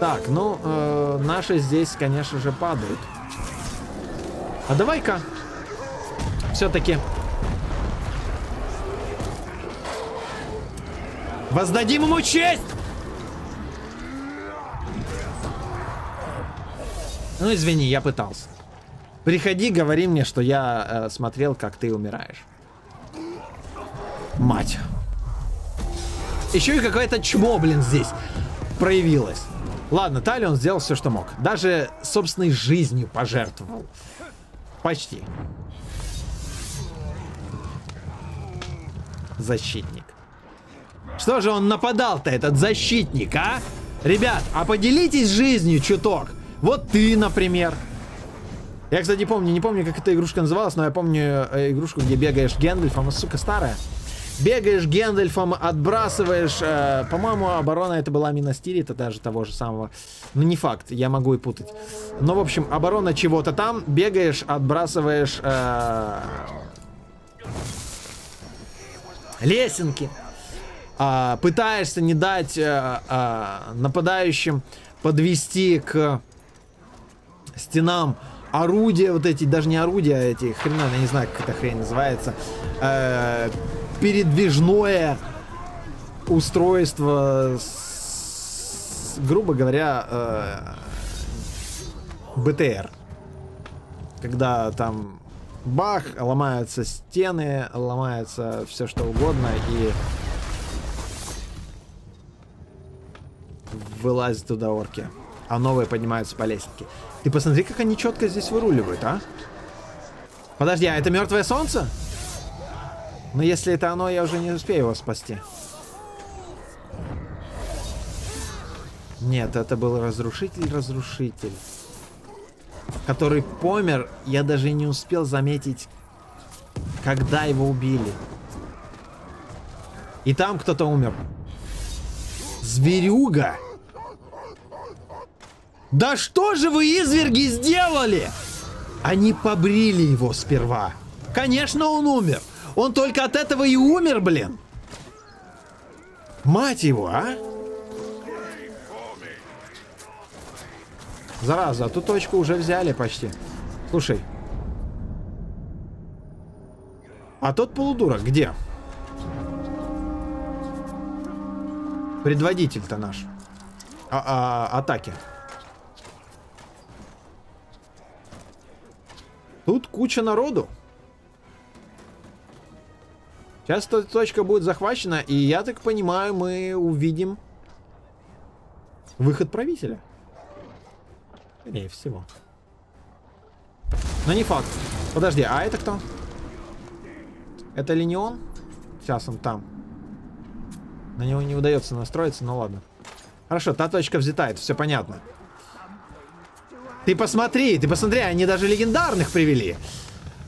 Так, ну, э, наши здесь, конечно же, падают. А давай-ка все-таки Воздадим ему честь! Ну, извини, я пытался. Приходи, говори мне, что я э, смотрел, как ты умираешь. Мать. Еще и какое-то чмо, блин, здесь проявилось. Ладно, Талион сделал все, что мог. Даже собственной жизнью пожертвовал. Почти. Защитник. Что же он нападал-то, этот защитник, а? Ребят, а поделитесь жизнью чуток. Вот ты, например. Я, кстати, помню, не помню, как эта игрушка называлась, но я помню э, игрушку, где бегаешь Гендальфом, а, сука, старая. Бегаешь Гендальфом, отбрасываешь... Э, По-моему, оборона это была Минастири, это даже того же самого. Ну, не факт, я могу и путать. Но, в общем, оборона чего-то там, бегаешь, отбрасываешь... Э, лесенки а, пытаешься не дать а, а, нападающим подвести к стенам орудия, вот эти, даже не орудия, а эти хрена, я не знаю, как эта хрень называется, э, передвижное устройство с, грубо говоря, э, БТР. Когда там бах, ломаются стены, ломается все что угодно и вылазят туда орки. А новые поднимаются по лестнике. Ты посмотри, как они четко здесь выруливают, а? Подожди, а это мертвое солнце? Но если это оно, я уже не успею его спасти. Нет, это был разрушитель-разрушитель. Который помер, я даже не успел заметить, когда его убили. И там кто-то умер. Зверюга! Да что же вы, изверги, сделали? Они побрили его сперва. Конечно, он умер. Он только от этого и умер, блин. Мать его, а? Зараза, а ту точку уже взяли почти. Слушай. А тот полудурок где? Предводитель-то наш. А, а, атаки. Тут куча народу. Сейчас эта точка будет захвачена, и я так понимаю, мы увидим выход правителя. Скорее всего. Но не факт. Подожди, а это кто? Это ли не он? Сейчас он там. На него не удается настроиться, но ладно. Хорошо, та точка взята, это все понятно. Ты посмотри, ты посмотри, они даже легендарных привели.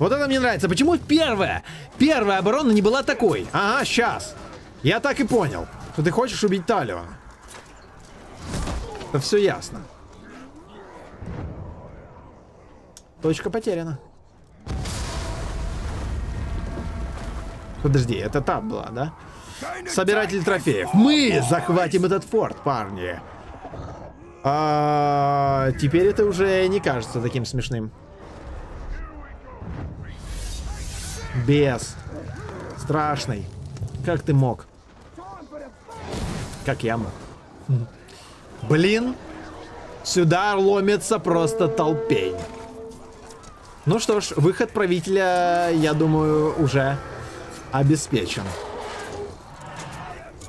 Вот это мне нравится. Почему первая, первая оборона не была такой? Ага, сейчас. Я так и понял, что ты хочешь убить Талиона. Это все ясно. Точка потеряна. Подожди, это та была, да? Собиратель трофеев. Мы захватим этот форт, парни. А, теперь это уже не кажется таким смешным. Бес. Страшный. Как ты мог? Как я мог? Блин. Сюда ломится просто толпень. Ну что ж, выход правителя, я думаю, уже обеспечен.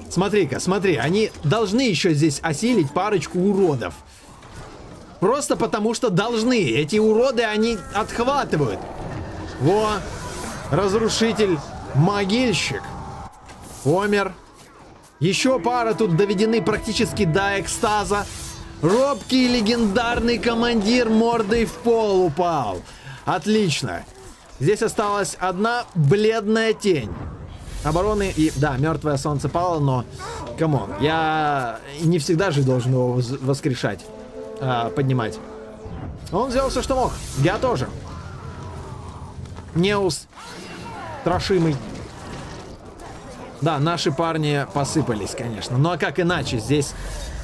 Смотри-ка, смотри, они должны еще здесь осилить парочку уродов. Просто потому что должны. Эти уроды они отхватывают. Во, разрушитель, могильщик. Помер. Еще пара тут доведены практически до экстаза. Робкий легендарный командир мордой в пол упал. Отлично. Здесь осталась одна бледная тень обороны. И да, мертвое солнце пало, но, come on, я не всегда же должен его воскрешать, а, поднимать. Он сделал все, что мог. Я тоже. Неус. Трошимый. Да, наши парни посыпались, конечно. Ну а как иначе здесь?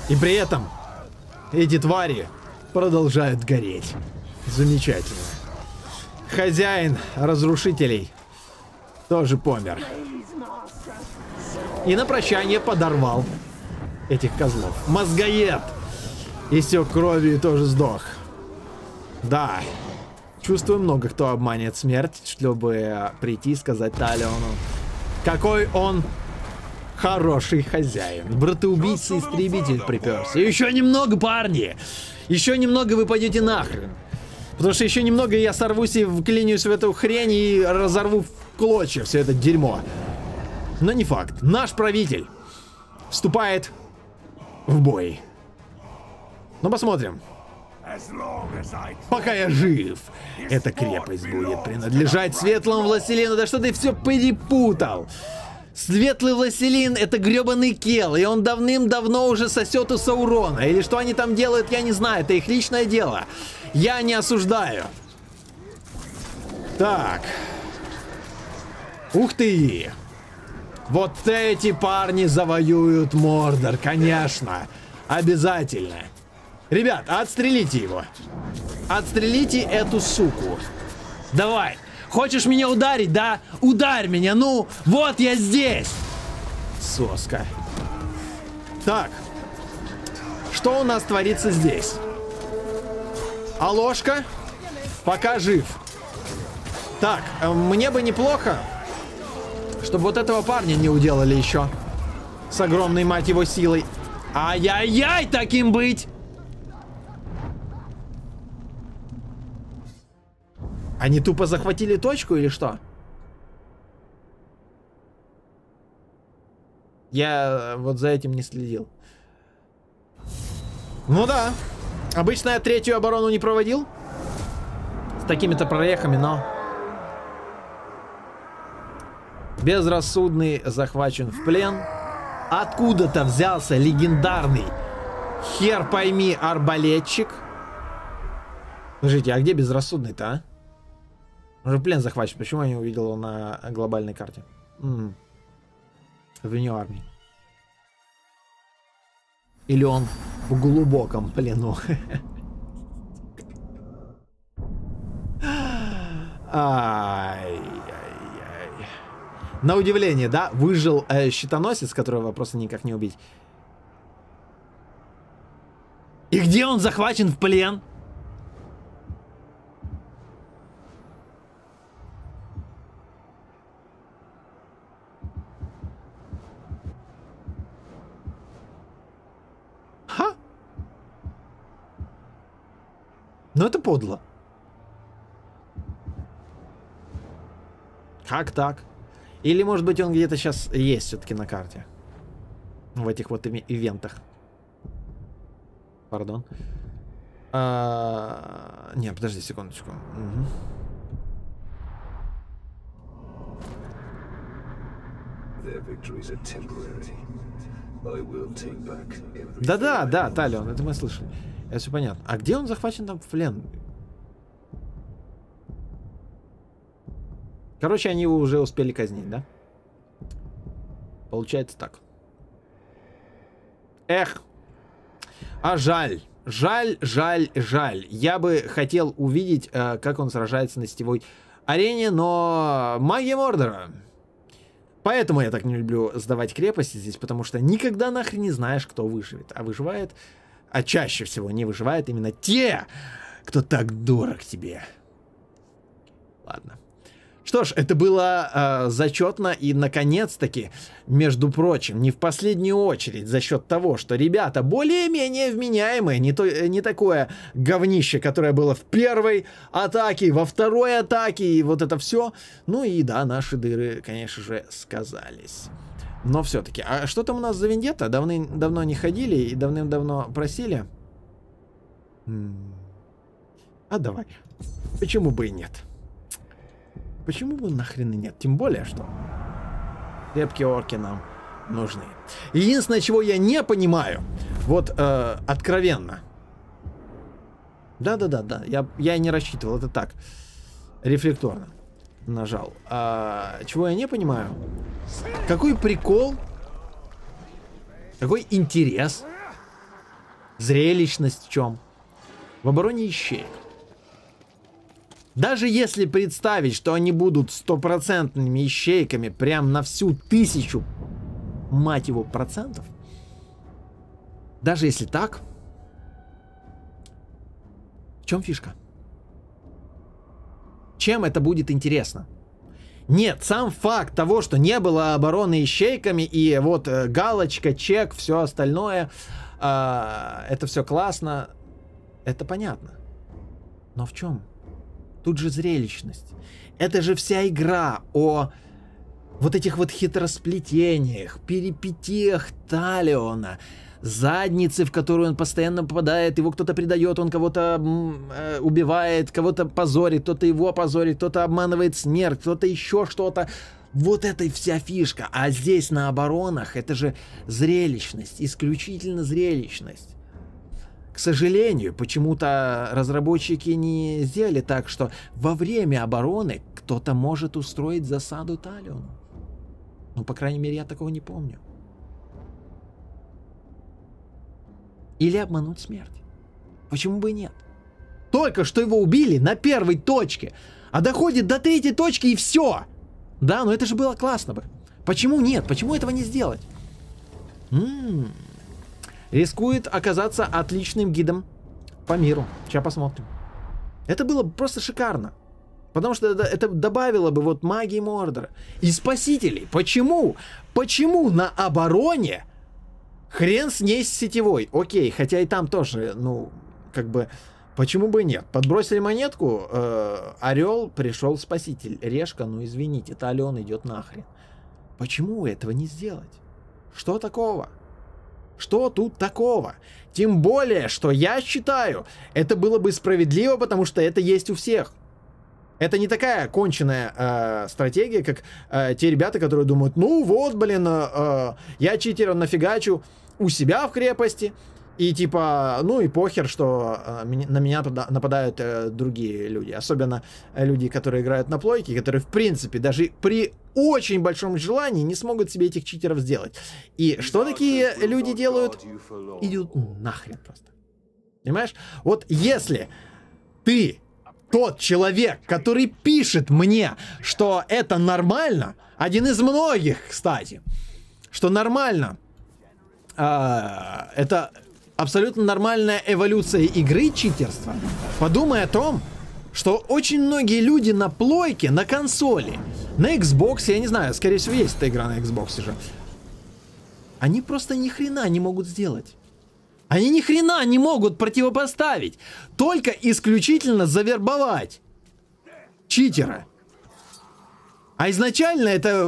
И при этом эти твари продолжают гореть. Замечательно. Хозяин разрушителей тоже помер. И на прощание подорвал этих козлов. Мозгоед! Истек кровью и тоже сдох. Да. Чувствую, много кто обманет смерть, чтобы прийти и сказать Талиону, какой он хороший хозяин. Братоубийца-истребитель приперся. Еще немного, парни! Еще немного вы пойдете нахрен. Потому что еще немного я сорвусь и вклинюсь в эту хрень и разорву в клочья все это дерьмо. Но не факт. Наш правитель вступает в бой. Ну, посмотрим. Пока я жив, эта крепость будет принадлежать светлому властелину. Да что ты все перепутал? Светлый властелин это гребаный кел, и он давным-давно уже сосет у Саурона. Или что они там делают, я не знаю, это их личное дело. Я не осуждаю. Так. Ух ты! Вот эти парни завоюют Мордор, конечно. Обязательно. Ребят, отстрелите его. Отстрелите эту суку. Давай. Хочешь меня ударить, да? Ударь меня, ну. Вот я здесь. Соска. Так. что у нас творится здесь? А? Пока жив. Так, э, мне бы неплохо, чтобы вот этого парня не уделали еще. С огромной, мать его, силой. Ай-яй-яй, таким быть! Они тупо захватили точку или что? Я вот за этим не следил. Ну да. Обычно я третью оборону не проводил. С такими-то проехами, но... Безрассудный захвачен в плен. Откуда-то взялся легендарный хер пойми арбалетчик. Подождите, а где безрассудный-то, а? Он же плен захвачен. Почему я не увидел его на глобальной карте? М -м. В меню армии. Или он в глубоком плену. Ай-яй-яй. На удивление, да, выжил э, щитоносец, которого просто никак не убить. И где он захвачен в плен? Но это подло. Как так? Или, может быть, он где-то сейчас есть все-таки на карте. В этих вот ивентах. Пардон. А... Не, подожди секундочку. Угу. Да-да, да, Талион, это мы слышали. Это все понятно. А где он захвачен там в плен? Короче, они его уже успели казнить, да? Получается так. Эх. А жаль. Жаль, жаль, жаль. Я бы хотел увидеть, э, как он сражается на сетевой арене, но магия Мордора. Поэтому я так не люблю сдавать крепости здесь, потому что никогда нахрен не знаешь, кто выживет. А выживает а чаще всего не выживают именно те, кто так дорог тебе. Ладно. Что ж, это было э, зачетно и, наконец-таки, между прочим, не в последнюю очередь за счет того, что ребята более-менее вменяемые, не, то, не такое говнище, которое было в первой атаке, во второй атаке, и вот это все. Ну и да, наши дыры, конечно же, сказались. Но все-таки. А что там у нас за вендетта? Давным-давно не ходили и давным-давно просили? А давай. Почему бы и нет? Почему бы нахрен и нет? Тем более, что крепкие орки нам нужны. Единственное, чего я не понимаю, вот э, откровенно. Да-да-да, да. Я, я не рассчитывал, это так. Рефлекторно нажал. А, чего я не понимаю? Какой прикол? Какой интерес? Зрелищность в чем? В обороне ищеек. Даже если представить, что они будут стопроцентными ищейками прям на всю тысячу, мать его, процентов, даже если так, в чем фишка? Чем это будет интересно? Нет, сам факт того, что не было обороны ищейками и вот э, галочка, чек, все остальное, э, это все классно, это понятно. Но в чем? Тут же зрелищность. Это же вся игра о вот этих вот хитросплетениях, перипетиях Талиона, задницы, в которую он постоянно попадает, его кто-то предает, он кого-то э, убивает, кого-то позорит, кто-то его позорит, кто-то обманывает смерть, кто-то еще что-то. Вот это и вся фишка. А здесь на оборонах это же зрелищность, исключительно зрелищность. К сожалению, почему-то разработчики не сделали так, что во время обороны кто-то может устроить засаду Талиону. Ну, по крайней мере, я такого не помню. Или обмануть смерть. Почему бы и нет? Только что его убили на первой точке, а доходит до третьей точки и все. Да, но это же было классно бы. Почему нет? Почему этого не сделать? М-м-м. рискует оказаться отличным гидом по миру. Сейчас посмотрим. Это было просто шикарно. Потому что это, добавило бы вот магии Мордора. И спасителей. Почему? Почему на обороне хрен с ней с сетевой? Окей, хотя и там тоже, ну, как бы, почему бы нет? Подбросили монетку, э, Орел пришел спаситель. Решка, ну извините, Талион идет нахрен. Почему этого не сделать? Что такого? Что тут такого? Тем более, что я считаю, это было бы справедливо, потому что это есть у всех. Это не такая конченая э, стратегия, как э, те ребята, которые думают, ну вот, блин, э, э, я читера нафигачу у себя в крепости, и типа, ну и похер, что э, на меня нападают э, другие люди. Особенно э, люди, которые играют на плойке, которые, в принципе, даже при очень большом желании не смогут себе этих читеров сделать. И что такие люди делают? Идут нахрен просто. Понимаешь? Вот если ты тот человек, который пишет мне, что это нормально, один из многих, кстати, что нормально, э, это абсолютно нормальная эволюция игры читерства. Подумай о том, что очень многие люди на плойке, на консоли, на Xbox, я не знаю, скорее всего есть эта игра на Xbox же, они просто ни хрена не могут сделать. Они ни хрена не могут противопоставить. Только исключительно завербовать читера. А изначально это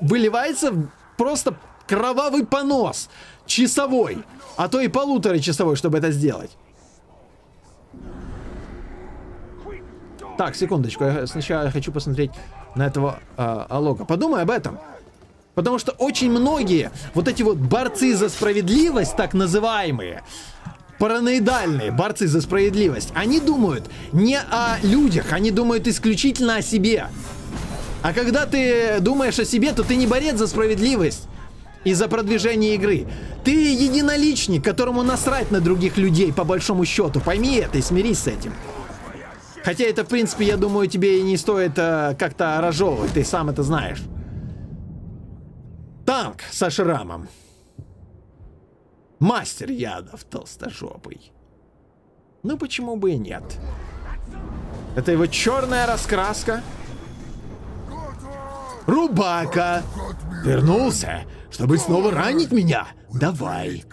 выливается просто кровавый понос часовой, а то и полутора часовой, чтобы это сделать. Так, секундочку, я сначала хочу посмотреть на этого э, Алога. Подумай об этом. Потому что очень многие вот эти вот борцы за справедливость, так называемые, параноидальные борцы за справедливость, они думают не о людях, они думают исключительно о себе. А когда ты думаешь о себе, то ты не борец за справедливость и за продвижение игры. Ты единоличник, которому насрать на других людей, по большому счету. Пойми это и смирись с этим. Хотя это, в принципе, я думаю, тебе и не стоит э, как-то разжевывать, ты сам это знаешь. Танк со шрамом. Мастер ядов толстожопый. Ну почему бы и нет? Это его черная раскраска. Рубака вернулся, чтобы снова ранить меня. Давай.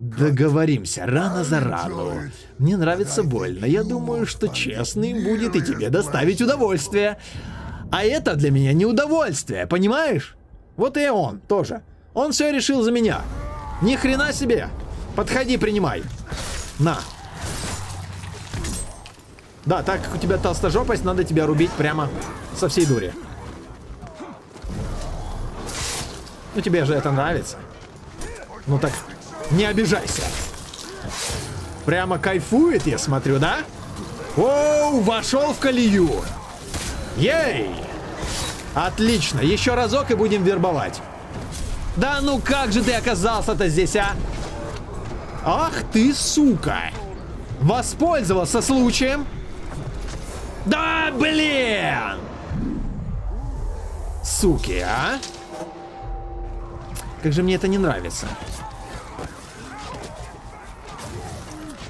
Договоримся, рано за рану. Мне нравится больно. Я думаю, что честный будет и тебе доставить удовольствие. А это для меня не удовольствие, понимаешь? Вот и он тоже. Он все решил за меня. Ни хрена себе. Подходи, принимай. На. Да, так как у тебя толстожопость, надо тебя рубить прямо со всей дури. Ну тебе же это нравится. Ну так, не обижайся. Прямо кайфует, я смотрю, да? Оу, вошел в колею. Ей! Отлично, еще разок и будем вербовать. Да ну как же ты оказался-то здесь, а? Ах ты, сука! Воспользовался случаем? Да, блин! Суки, а? Как же мне это не нравится.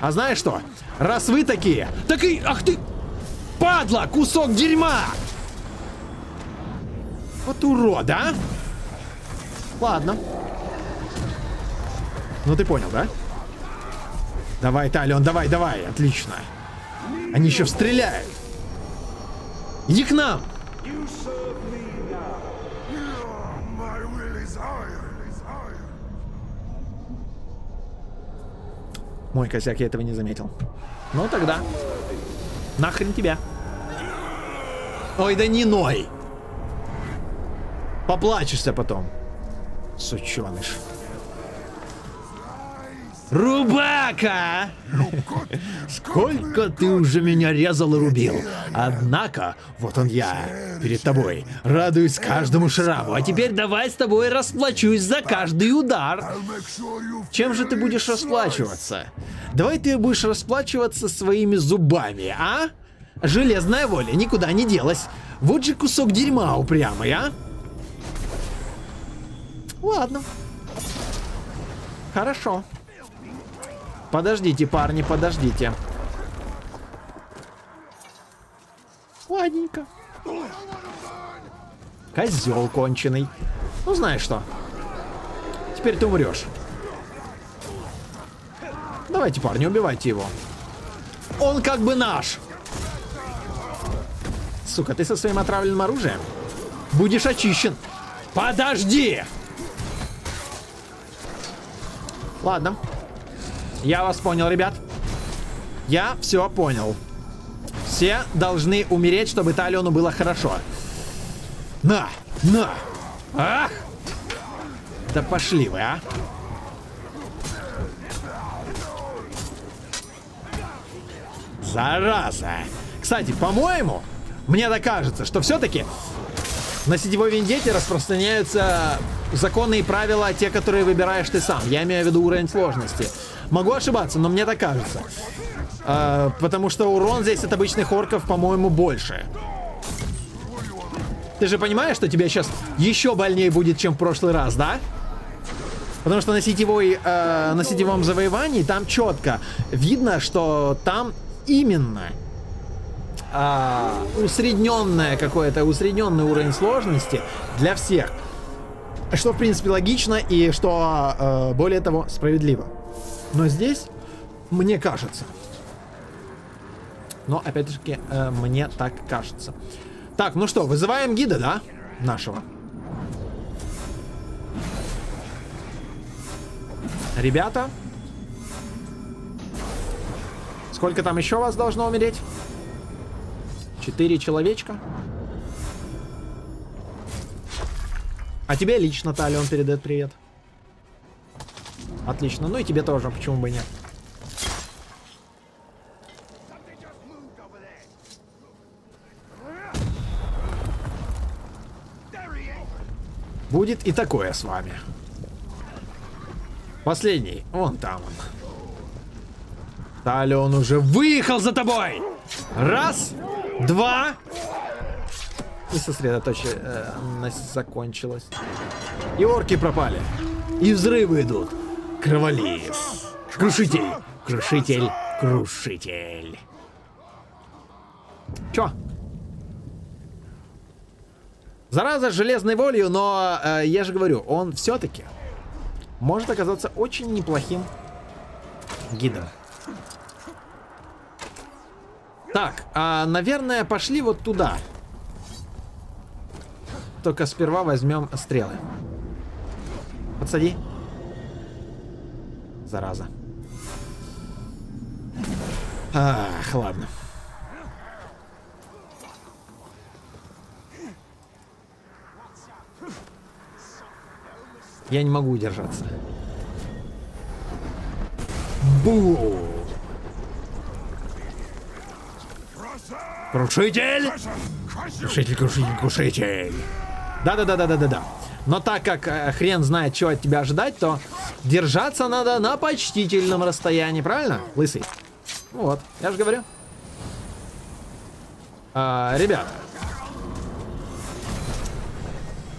А знаешь что? Раз вы такие... Так и... Ах ты... Падла! Кусок дерьма! Вот урод, а? Ладно. Ну ты понял, да? Давай, Талион, давай, давай. Отлично. Они еще стреляют. Иди к нам. Мой косяк, я этого не заметил. Ну тогда. Нахрен тебя. Ой, да не ной. Поплачешься потом. Сученыш. Рубака! Сколько ты уже меня резал и рубил. Однако, вот он я, перед тобой. Радуюсь каждому шраму. А теперь давай с тобой расплачусь за каждый удар. Чем же ты будешь расплачиваться? Давай ты будешь расплачиваться своими зубами, а? Железная воля никуда не делась. Вот же кусок дерьма упрямый, а? Ладно. Хорошо. Подождите, парни, подождите. Ладненько. Козел конченый. Ну, знаешь что. Теперь ты умрешь. Давайте, парни, убивайте его. Он как бы наш. Сука, ты со своим отравленным оружием будешь очищен. Подожди! Ладно. Я вас понял, ребят. Я все понял. Все должны умереть, чтобы Талиону было хорошо. На! На! Ах! Да пошли вы, а! Зараза! Кстати, по-моему, мне так кажется, что все-таки на сетевой вендете распространяются законы и правила, те, которые выбираешь ты сам. Я имею в виду уровень сложности. Могу ошибаться, но мне так кажется. А, потому что урон здесь от обычных орков, по-моему, больше. Ты же понимаешь, что тебе сейчас еще больнее будет, чем в прошлый раз, да? Потому что на, сетевой, э, на сетевом завоевании там четко видно, что там именно э, усредненное какое-то, усредненный уровень сложности для всех. Что, в принципе, логично и что, э, более того, справедливо. Но здесь, мне кажется, но, опять-таки, э, мне так кажется. Так, ну что, вызываем гида, да? Нашего. Ребята. Сколько там еще вас должно умереть? Четыре человечка. А тебе лично, Тали, он передает привет. Отлично. Ну и тебе тоже, почему бы нет. Будет и такое с вами. Последний. Вон там он. Талия, он уже выехал за тобой! Раз, два. И сосредоточие э, закончилось. И орки пропали. И взрывы идут. Кроволис. Крушитель. Крушитель. Крушитель. Чё? Зараза с железной волей, но э, я же говорю, он все-таки может оказаться очень неплохим гидом. Так, а, наверное, пошли вот туда. Только сперва возьмем стрелы. Подсади. Зараза. Ах, ладно. Я не могу удержаться. Бу! Крушитель! Крушитель, крушитель, крушитель! Да-да-да-да-да-да-да. Но так как э, хрен знает, что от тебя ожидать, то держаться надо на почтительном расстоянии, правильно, лысый? Вот, я же говорю. А, ребята,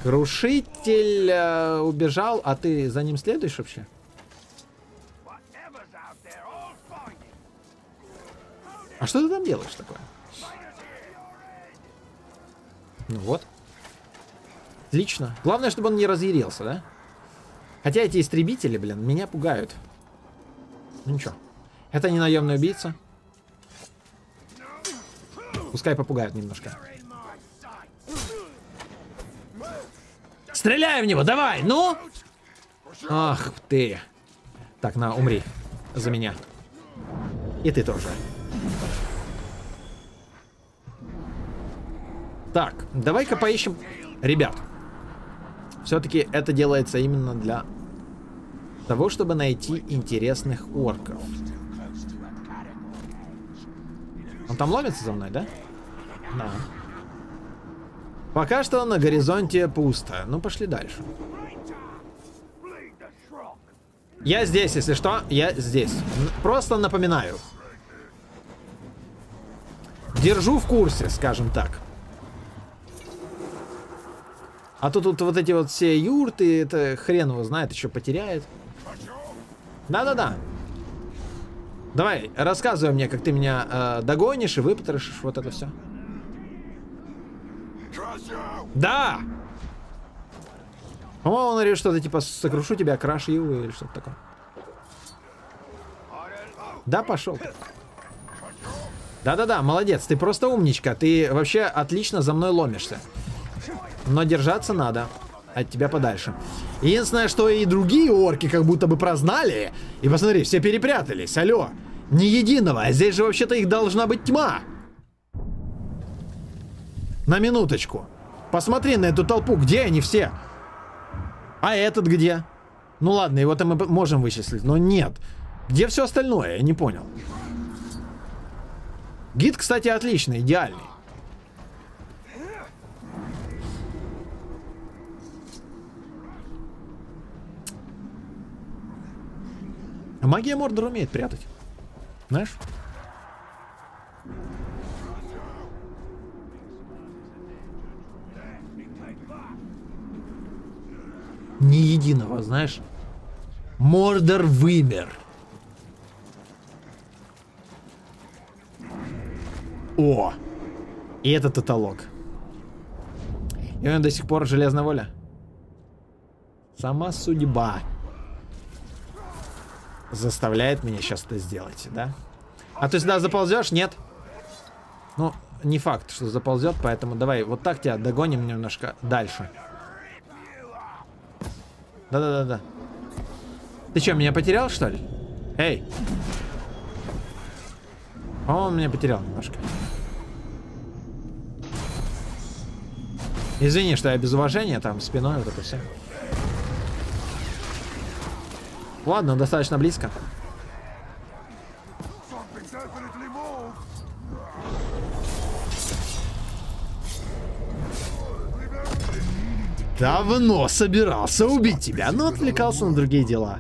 Крушитель э, убежал, а ты за ним следуешь вообще? А что ты там делаешь такое? Ну вот. Отлично. Главное, чтобы он не разъярился, да? Хотя эти истребители, блин, меня пугают. Ну ничего. Это не наемный убийца. Пускай попугают немножко. Стреляй в него, давай, ну! Ах ты. Так, на, умри. За меня. И ты тоже. Так, давай-ка поищем... Ребят. Все-таки это делается именно для того, чтобы найти интересных орков. Он там ловится за мной, да? Да. Пока что на горизонте пусто. Ну, пошли дальше. Я здесь, если что, я здесь. Просто напоминаю. Держу в курсе, скажем так. А то тут вот эти вот все юрты, это хрен его знает, еще потеряет. Да-да-да. Давай, рассказывай мне, как ты меня э, догонишь и выпотрошишь вот это все. Да! По-моему, он говорит что-то типа сокрушу тебя, крашу его или что-то такое. Да, пошел. Да-да-да, молодец, ты просто умничка. Ты вообще отлично за мной ломишься. Но держаться надо от тебя подальше. Единственное, что и другие орки как будто бы прознали. И посмотри, все перепрятались, алло. Ни единого, а здесь же вообще-то их должна быть тьма. На минуточку. Посмотри на эту толпу, где они все? А этот где? Ну ладно, его-то мы можем вычислить, но нет. Где все остальное? Я не понял. Гид, кстати, отличный, идеальный. Магия Мордор умеет прятать. Знаешь? Ни единого, знаешь? Мордор вымер. О! И это потолок. И он до сих пор железная воля. Сама судьба заставляет меня сейчас это сделать, да? А ты сюда заползешь? Нет. Ну, не факт, что заползет, поэтому давай вот так тебя догоним немножко дальше. Да-да-да-да. Ты что, меня потерял, что ли? Эй! Он меня потерял немножко. Извини, что я без уважения, там, спиной вот это все. Ладно, достаточно близко. Давно собирался убить тебя, но отвлекался на другие дела.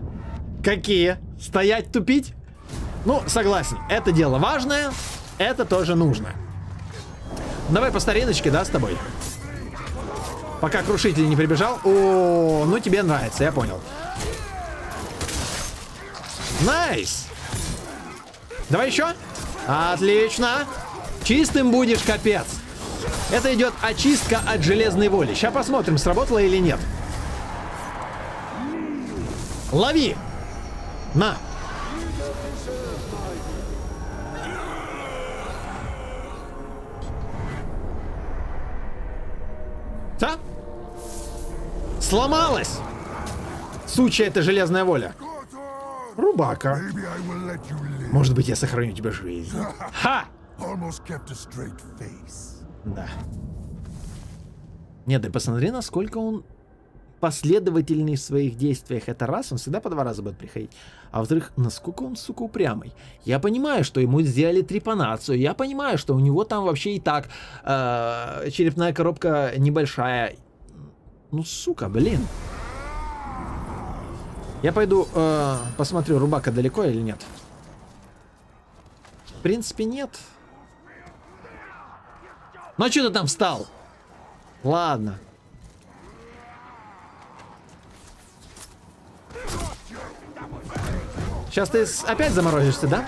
Какие? Стоять, тупить? Ну, согласен, это дело важное, это тоже нужно. Давай по стариночке, да, с тобой? Пока крушитель не прибежал. О, ну тебе нравится, я понял. Nice! Давай еще. Отлично. Чистым будешь, капец. Это идет очистка от железной воли. Сейчас посмотрим, сработало или нет. Лови! На! Да? Сломалась! Сучья это железная воля. Рубака. Может быть, я сохраню тебе жизнь. Ха! Да. Нет, ты посмотри, насколько он последовательный в своих действиях. Это раз, он всегда по два раза будет приходить. А во-вторых, насколько он, сука, упрямый. Я понимаю, что ему сделали трепанацию. Я понимаю, что у него там вообще и так э, черепная коробка небольшая. Ну, сука, блин. Я пойду э, посмотрю, Рубака далеко или нет. В принципе, нет. Ну а что ты там встал? Ладно. Сейчас ты опять заморозишься, да?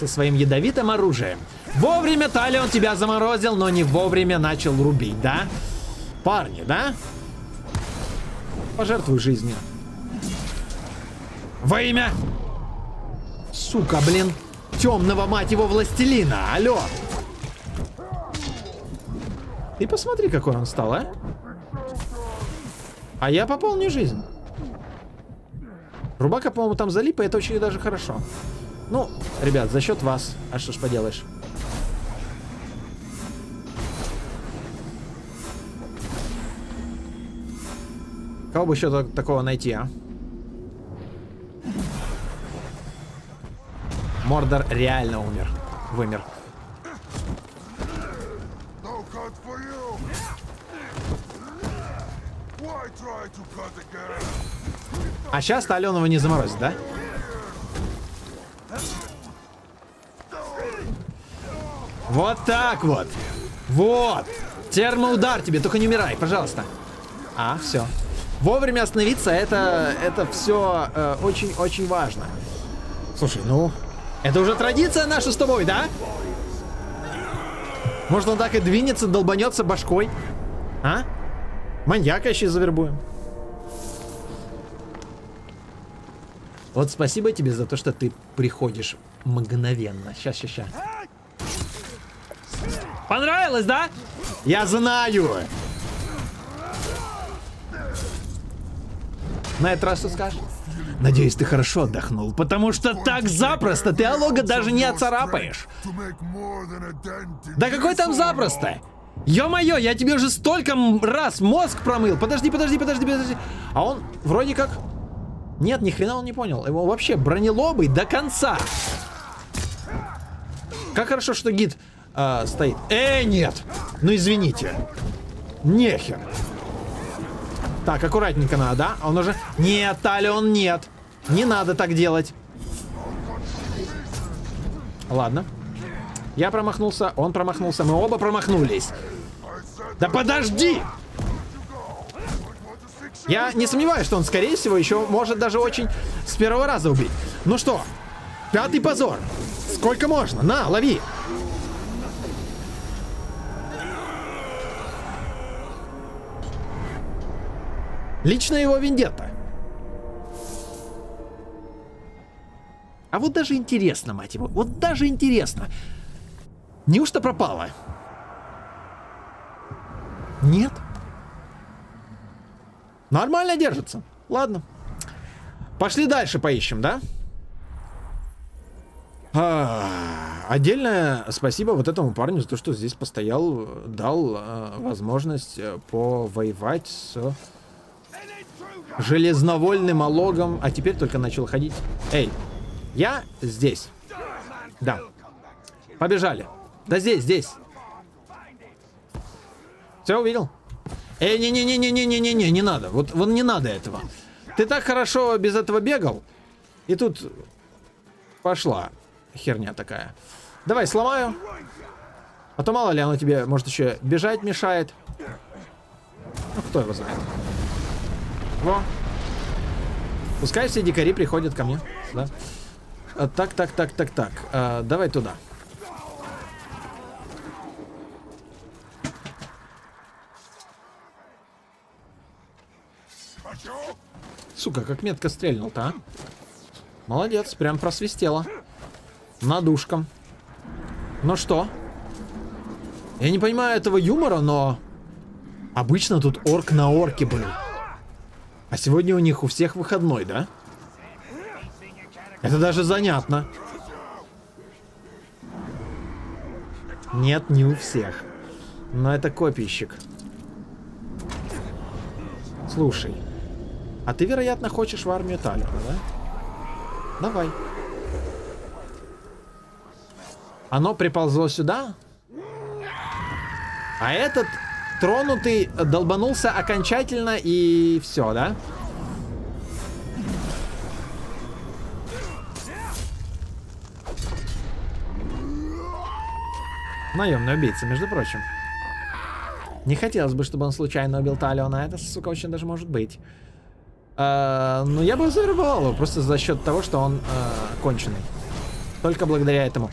Со своим ядовитым оружием. Вовремя Талион тебя заморозил, но не вовремя начал рубить, да? Парни, да? Пожертвуй жизнью. Во имя Сука, блин. Темного, мать его, властелина. Алло. И посмотри, какой он стал, а. А я пополню жизнь. Рубака, по-моему, там залип, и это очень даже хорошо. Ну, ребят, за счет вас. А что ж поделаешь. Кого бы еще такого найти, а? Мордор реально умер. Вымер. А сейчас Аленова не заморозит, да? Вот так вот. Вот. Термоудар тебе, только не умирай, пожалуйста. А, все. Вовремя остановиться, это, это все очень-очень э, важно. Слушай, ну, это уже традиция наша с тобой, да? Может, он так и двинется, долбанется башкой? А? Маньяка еще завербуем. Вот спасибо тебе за то, что ты приходишь мгновенно. Сейчас, сейчас, сейчас. Понравилось, да? Я знаю. На этот раз что скажешь? Надеюсь, ты хорошо отдохнул, потому что так запросто ты Алога даже не оцарапаешь. Да какой там запросто? Ё-моё, я тебе уже столько раз мозг промыл. Подожди, подожди, подожди, подожди. А он вроде как... Нет, ни хрена он не понял. Его вообще бронелобый до конца. Как хорошо, что гид э, стоит. Э, нет. Ну извините. Нехер. Так, аккуратненько надо, да? Он уже... Нет, Талион, нет. Не надо так делать. Ладно. Я промахнулся, он промахнулся, мы оба промахнулись. Да подожди! Я не сомневаюсь, что он, скорее всего, еще может даже очень с первого раза убить. Ну что, пятый позор. Сколько можно? На, лови. Лично его вендетта. А вот даже интересно, мать его, вот даже интересно. Неужто пропала? Нет. Нормально держится. Ладно. Пошли дальше поищем, да? А, отдельное спасибо вот этому парню за то, что здесь постоял, дал а, возможность э, повоевать с железновольным алогом, а теперь только начал ходить. Эй, я здесь. Да. Побежали. Да здесь, здесь. Все, увидел? Эй, не-не-не-не-не-не-не, не надо. Вот, вот не надо этого. Ты так хорошо без этого бегал. И тут пошла херня такая. Давай, сломаю. А то мало ли оно тебе, может, еще бежать мешает. Ну, кто его знает. Во. Пускай все дикари приходят ко мне. Да. А, так, так, так, так, так. А, давай туда. Сука, как метко стрельнул-то, а? Молодец, прям просвистело. Над ушком. Ну что? Я не понимаю этого юмора, но... Обычно тут орк на орке был. А сегодня у них у всех выходной, да? Это даже занятно. Нет, не у всех. Но это копийщик. Слушай. А ты, вероятно, хочешь в армию Талика, да? Давай. Оно приползло сюда? А этот тронутый долбанулся окончательно и все, да? Наемный убийца, между прочим. Не хотелось бы, чтобы он случайно убил Талиона. Это, сука, очень даже может быть. Э, ну, я бы завербовал его просто за счет того, что он э, конченый. Только благодаря этому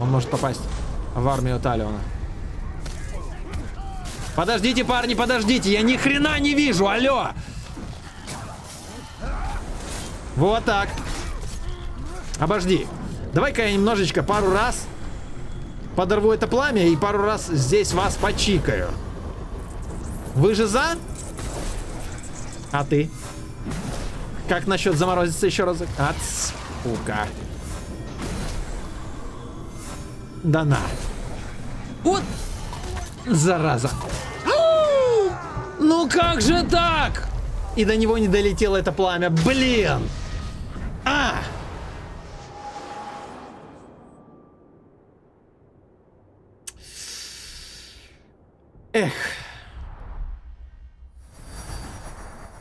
он может попасть в армию Талиона. Подождите, парни, подождите, я ни хрена не вижу, алло! Вот так. Обожди. Давай-ка я немножечко пару раз подорву это пламя и пару раз здесь вас почикаю. Вы же за? А ты? Как насчет заморозиться еще разок? От сука. Да на. Вот. Зараза. Ну как же так? И до него не долетело это пламя. Блин. А! Эх.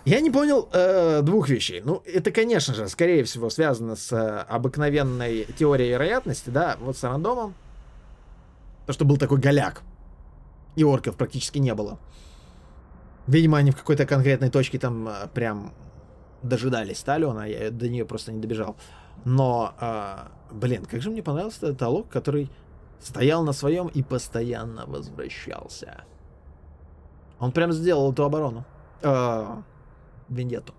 Я не понял э, двух вещей. Ну, это, конечно же, скорее всего, связано с э, обыкновенной теорией вероятности, да, вот с рандомом. То, что был такой голяк. И орков практически не было. Видимо, они в какой-то конкретной точке там э, прям дожидались Талиона, я до нее просто не добежал. Но, э, блин, как же мне понравился этот Алок, который стоял на своем и постоянно возвращался. Он прям сделал эту оборону. Э, Вендетту.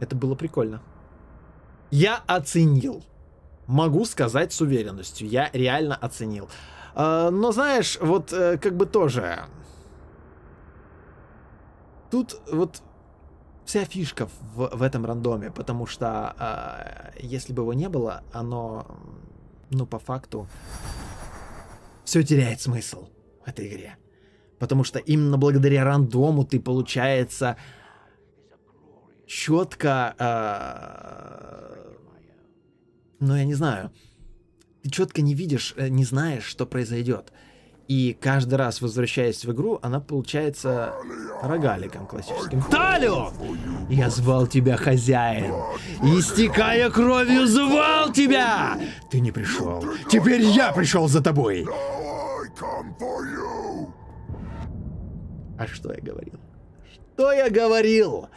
Это было прикольно. Я оценил. Могу сказать с уверенностью. Я реально оценил. Э, но знаешь, вот э, как бы тоже... Тут вот вся фишка в, в этом рандоме, потому что э, если бы его не было, оно, ну, по факту, все теряет смысл в этой игре. Потому что именно благодаря рандому ты, получается, четко, э, ну, я не знаю, ты четко не видишь, э, не знаешь, что произойдет. И каждый раз, возвращаясь в игру, она получается рогаликом классическим. Талио! Я звал тебя, хозяин. Истекая кровью, звал тебя! Ты не пришел. Теперь я пришел за тобой. А что я говорил? Что я говорил?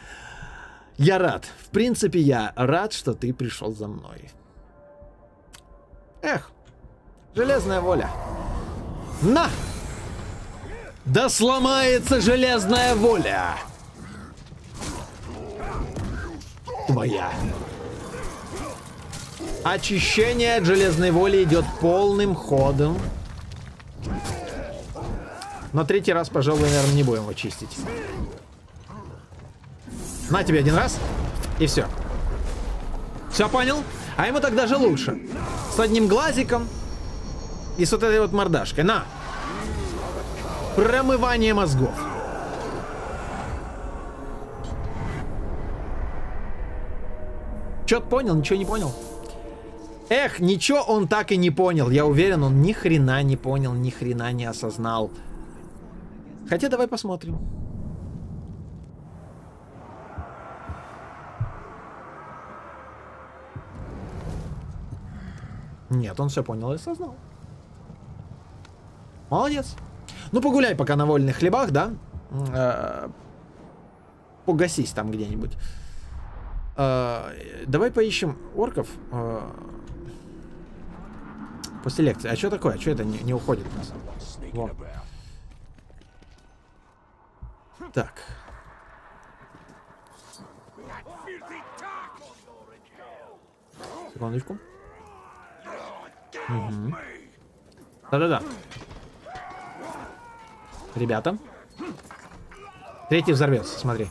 Я рад. В принципе, я рад, что ты пришел за мной. Эх, железная воля. На! Да сломается железная воля! Твоя. Очищение от железной воли идет полным ходом. Но третий раз, пожалуй, наверное, не будем его чистить. На тебе один раз, и все. Все понял? А ему так даже лучше. С одним глазиком, и с вот этой вот мордашкой. На! Промывание мозгов. Чё-то понял, ничего не понял. Эх, ничего он так и не понял. Я уверен, он ни хрена не понял, ни хрена не осознал. Хотя давай посмотрим. Нет, он все понял и осознал. Молодец. Ну, погуляй пока на вольных хлебах, да? Э, погасись там где-нибудь. Э, давай поищем орков. Э, после лекции. А что такое? А что это не, не уходит у нас? Вон. Так. Секундочку. Угу. Да-да-да. Ребята. Третий взорвется, смотри.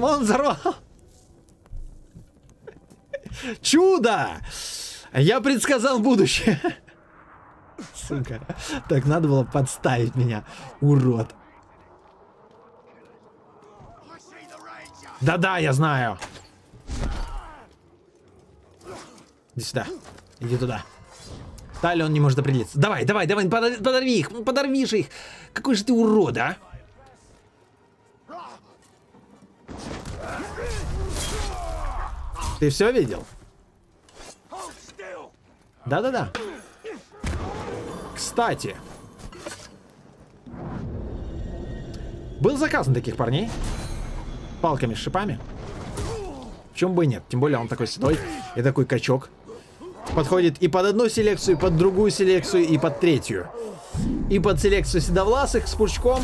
Он взорвал. Чудо! Я предсказал будущее. Сука. Так, надо было подставить меня, урод. Да-да, я знаю. Иди сюда. Иди туда. Талия он не может определиться. Давай, давай, давай, подорви их, подорви же их. Какой же ты урод, а? Ты все видел? Да-да-да. Кстати. Был заказ на таких парней палками с шипами. В чем бы и нет. Тем более он такой седой и такой качок. Подходит и под одну селекцию, и под другую селекцию, и под третью. И под селекцию седовласых с пучком.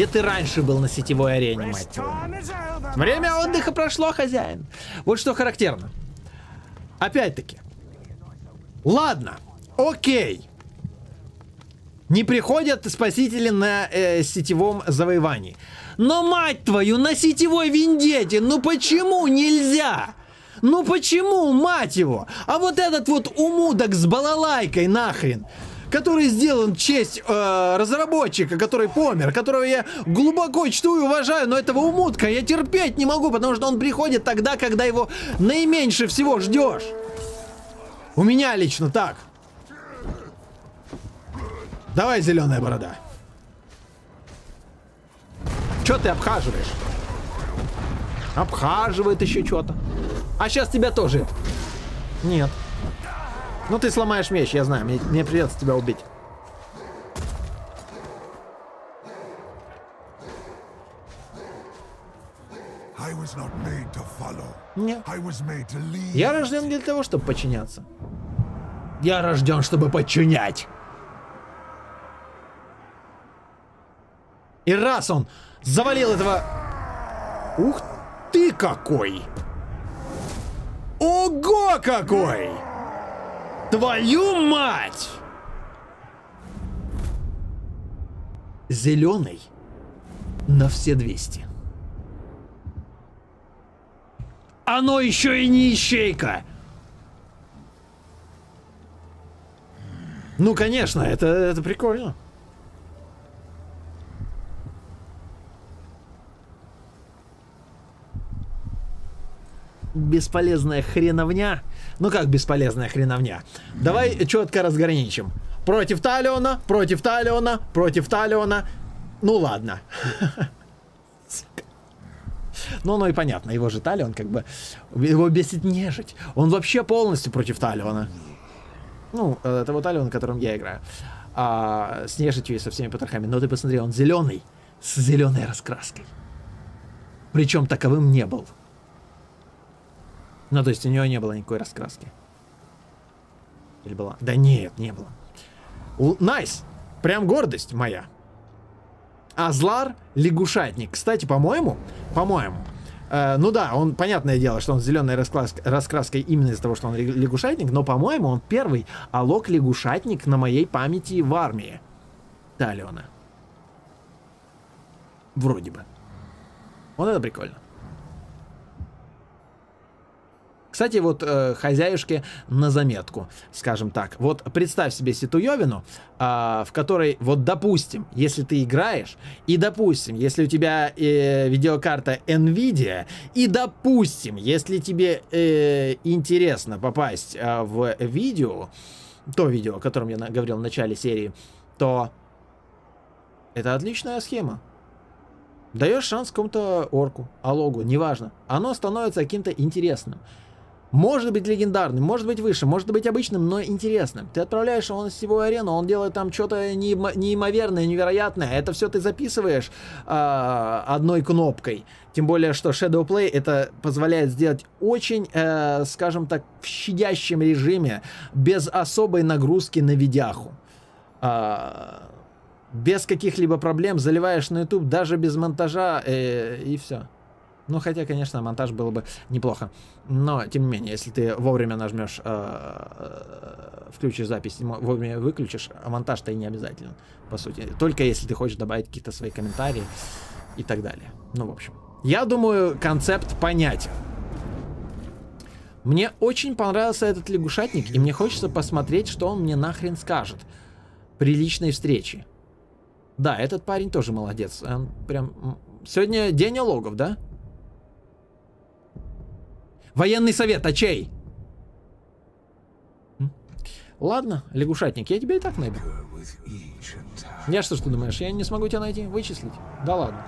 Где ты раньше был на сетевой арене, мать твою? Время отдыха прошло, хозяин. Вот что характерно. Опять-таки. Ладно. Окей не приходят спасители на э, сетевом завоевании. Но, мать твою, на сетевой вендете, ну почему нельзя? Ну почему, мать его? А вот этот вот умудок с балалайкой нахрен, который сделан в честь э, разработчика, который помер, которого я глубоко чту и уважаю, но этого умудка я терпеть не могу, потому что он приходит тогда, когда его наименьше всего ждешь. У меня лично так. Давай, зеленая борода. Че ты обхаживаешь? Обхаживает еще что-то. А сейчас тебя тоже. Нет. Ну ты сломаешь меч, я знаю. Мне, мне придется тебя убить. Нет. Я рожден для того, чтобы подчиняться. Я рожден, чтобы подчинять. И раз он завалил этого... Ух ты какой! Ого какой! Твою мать! Зеленый на все 200. Оно еще и не ищейка. Ну, конечно, это, это прикольно. Бесполезная хреновня. Ну как бесполезная хреновня? Давай четко разграничим. Против Талиона, против Талиона, против Талиона. Ну ладно. Ну, ну и понятно, его же Талион как бы... Его бесит нежить. Он вообще полностью против Талиона. Ну, э, того Талиона, которым я играю. А, с нежитью и со всеми потрохами. Но ты посмотри, он зеленый. С зеленой раскраской. Причем таковым не был. Ну, то есть у него не было никакой раскраски. Или была? Да нет, не было. Nice! Nice. Прям гордость моя. Азлар лягушатник. Кстати, по-моему, по-моему, э, ну да, он, понятное дело, что он с зеленой раскрас раскраской именно из-за того, что он лягушатник, но, по-моему, он первый олог лягушатник на моей памяти в армии. Талиона. Вроде бы. Вот это прикольно. Кстати, вот э, хозяюшке на заметку, скажем так. Вот представь себе ситуевину, э, в которой, вот допустим, если ты играешь, и допустим, если у тебя э, видеокарта NVIDIA, и допустим, если тебе э, интересно попасть э, в видео, то видео, о котором я говорил в начале серии, то это отличная схема. Даешь шанс какому-то орку, алогу, неважно. Оно становится каким-то интересным. Может быть легендарным, может быть выше, может быть обычным, но интересным. Ты отправляешь его на сетевую арену, он делает там что-то неимоверное, невероятное. Это все ты записываешь э, одной кнопкой. Тем более, что Shadow Play это позволяет сделать очень, э, скажем так, в щадящем режиме, без особой нагрузки на видяху. Э, без каких-либо проблем заливаешь на YouTube, даже без монтажа, э, и все. Ну, хотя, конечно, монтаж было бы неплохо. Но, тем не менее, если ты вовремя нажмешь, э, э, включишь запись, вовремя выключишь, а монтаж-то и не обязательно, по сути. Только если ты хочешь добавить какие-то свои комментарии и так далее. Ну, в общем. Я думаю, концепт понятен. Мне очень понравился этот лягушатник, и мне хочется посмотреть, что он мне нахрен скажет при личной встрече. Да, этот парень тоже молодец. Он прям... Сегодня день налогов, да? Военный совет, а чей? Ладно, лягушатник, я тебя и так найду. Я что ты думаешь, я не смогу тебя найти? Вычислить? Да ладно.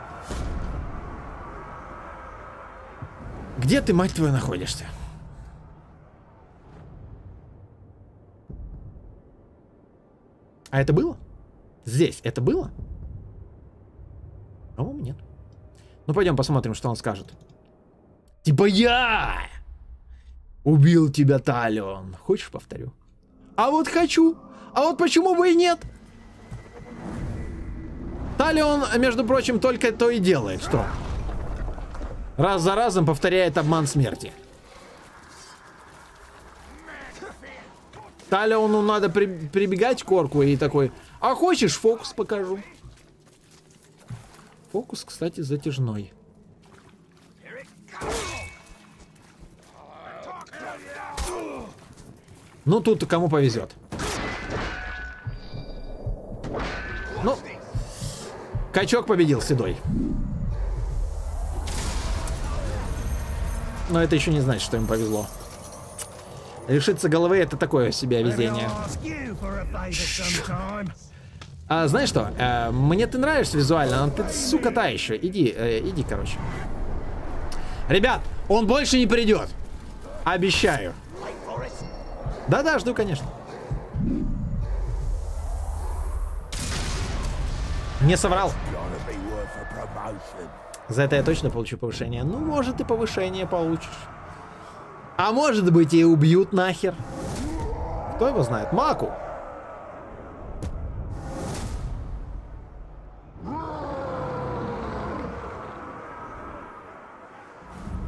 Где ты, мать твою, находишься? А это было? Здесь это было? По-моему, нет. Ну, пойдем посмотрим, что он скажет. Типа я! Убил тебя Талион. Хочешь, повторю? А вот хочу. А вот почему бы и нет? Талион, между прочим, только то и делает, что раз за разом повторяет обман смерти. Талиону надо при прибегать к орку и такой, а хочешь фокус покажу? Фокус, кстати, затяжной. Ну, тут кому повезет. Ну, качок победил седой. Но это еще не значит, что им повезло. Лишиться головы это такое себе везение. А, знаешь что? Э, мне ты нравишься визуально, но ты, сука, та еще. Иди, э, иди, короче. Ребят, он больше не придет. Обещаю. Да-да, жду, конечно. Не соврал. За это я точно получу повышение. Ну, может, и повышение получишь. А может быть, и убьют нахер. Кто его знает? Маку.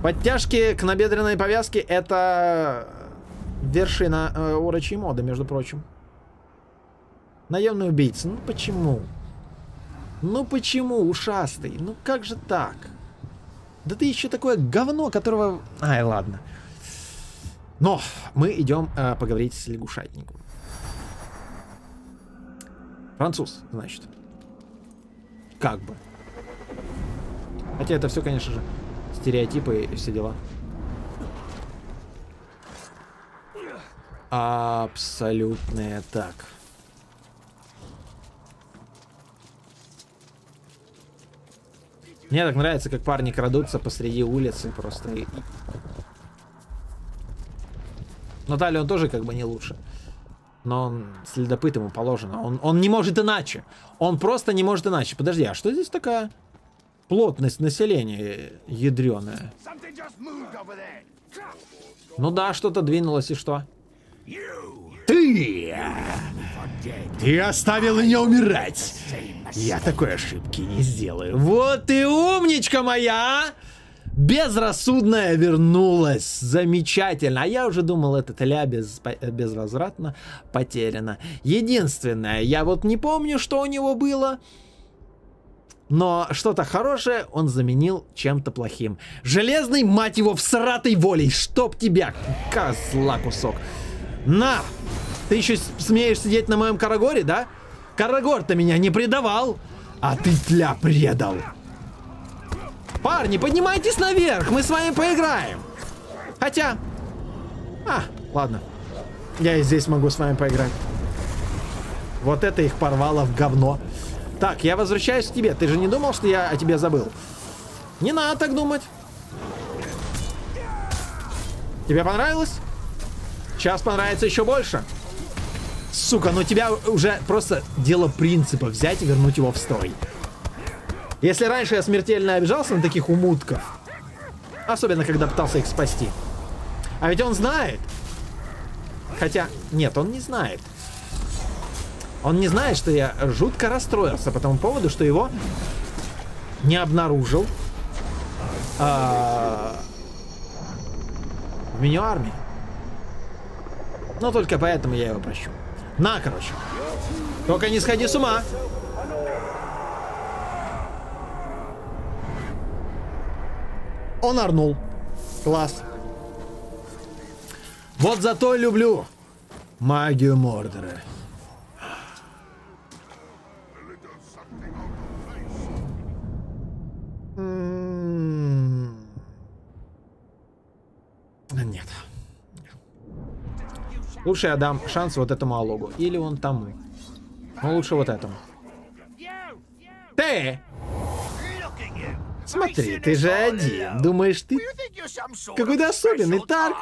Подтяжки к набедренной повязке это вершина э, урочей моды, между прочим. Наемный убийца. Ну почему? Ну почему, ушастый? Ну как же так? Да ты еще такое говно, которого... Ай, ладно. Но мы идем э, поговорить с лягушатником. Француз, значит. Как бы. Хотя это все, конечно же, стереотипы и все дела. Абсолютные так. Мне так нравится, как парни крадутся посреди улицы просто. Но далее он тоже как бы не лучше. Но он следопыт ему положено. Он, он не может иначе. Он просто не может иначе. Подожди, а что здесь такая плотность населения ядреная? Ну да, что-то двинулось и что? Ты! Ты оставил меня умирать! Я такой ошибки не сделаю. Вот ты умничка моя! Безрассудная вернулась. Замечательно. А я уже думал, этот ля без, безвозвратно потеряна. Единственное, я вот не помню, что у него было. Но что-то хорошее он заменил чем-то плохим. Железный, мать его, всратой волей. Чтоб тебя, козла кусок. На! Ты еще смеешь сидеть на моем Карагоре, да? Карагор-то меня не предавал, а ты тля предал. Парни, поднимайтесь наверх, мы с вами поиграем. Хотя... А, ладно. Я и здесь могу с вами поиграть. Вот это их порвало в говно. Так, я возвращаюсь к тебе. Ты же не думал, что я о тебе забыл? Не надо так думать. Тебе понравилось? Сейчас понравится еще больше. Сука, ну тебя уже просто дело принципа взять и вернуть его в строй. Если раньше я смертельно обижался на таких умутков, особенно когда пытался их спасти, а ведь он знает. Хотя, нет, он не знает. Он не знает, что я жутко расстроился по тому поводу, что его не обнаружил а, в меню армии. Но только поэтому я его прощу. На, короче. Только не сходи с ума. Он орнул. Класс. Вот зато люблю магию Мордора. Нет. Лучше я дам шанс вот этому алогу. Или он тому. Ну, лучше вот этому. Ты! Смотри, ты же один. Думаешь, ты какой-то особенный Тарк?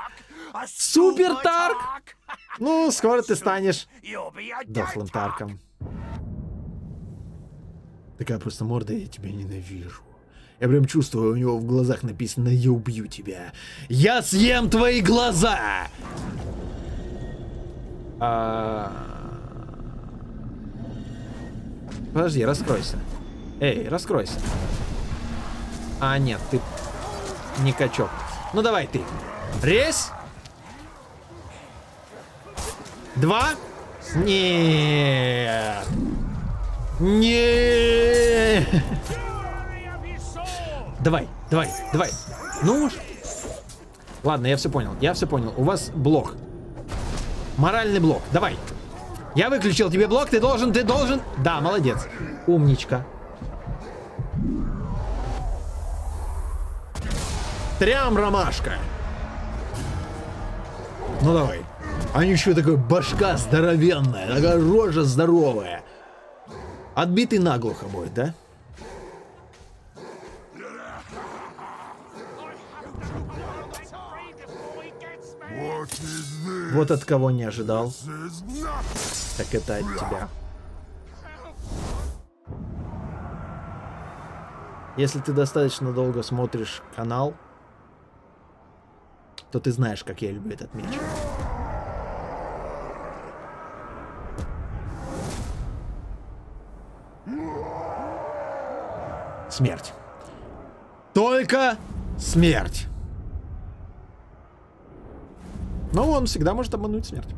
Супер Тарк? Ну, скоро ты станешь дохлым Тарком. Такая просто морда, я тебя ненавижу. Я прям чувствую, у него в глазах написано «Я убью тебя». Я съем твои глаза! А... Подожди, раскройся. Эй, раскройся. А, нет, ты не качок. Ну давай ты. Резь. Два. Нет. Нет. Давай, давай, давай. Ну. Ладно, я все понял. Я все понял. У вас блок. Моральный блок. Давай. Я выключил тебе блок. Ты должен, ты должен. Да, молодец. Умничка. Трям ромашка. Ну давай. А еще такая башка здоровенная, такая рожа здоровая. Отбитый наглухо будет, да? Вот от кого не ожидал. Так это от тебя. Если ты достаточно долго смотришь канал, то ты знаешь, как я люблю этот меч. Смерть. Только смерть. Но он всегда может обмануть смерть.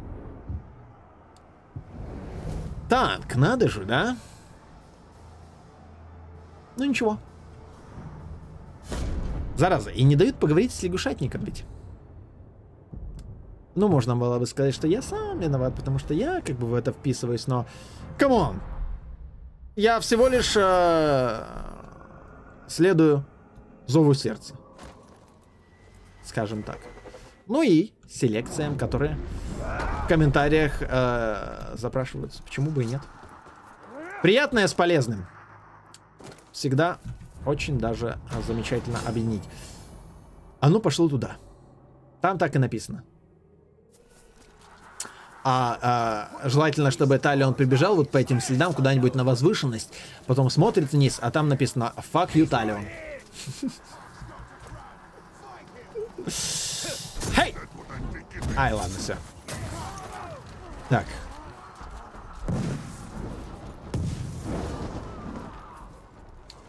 Танк, надо же, да? Ну ничего. Зараза, и не дают поговорить с лягушатником ведь. Ну, можно было бы сказать, что я сам виноват, потому что я как бы в это вписываюсь, но... Come on! Я всего лишь э, следую зову сердца. Скажем так. Ну и селекциям, которые в комментариях э, запрашиваются. Почему бы и нет? Приятное с полезным. Всегда очень даже замечательно объединить. Оно пошло туда. Там так и написано. А, а желательно, чтобы Талион прибежал вот по этим следам куда-нибудь на возвышенность, потом смотрит вниз, а там написано «Fuck you, Талион». Хей! Ай, ладно, все. Так.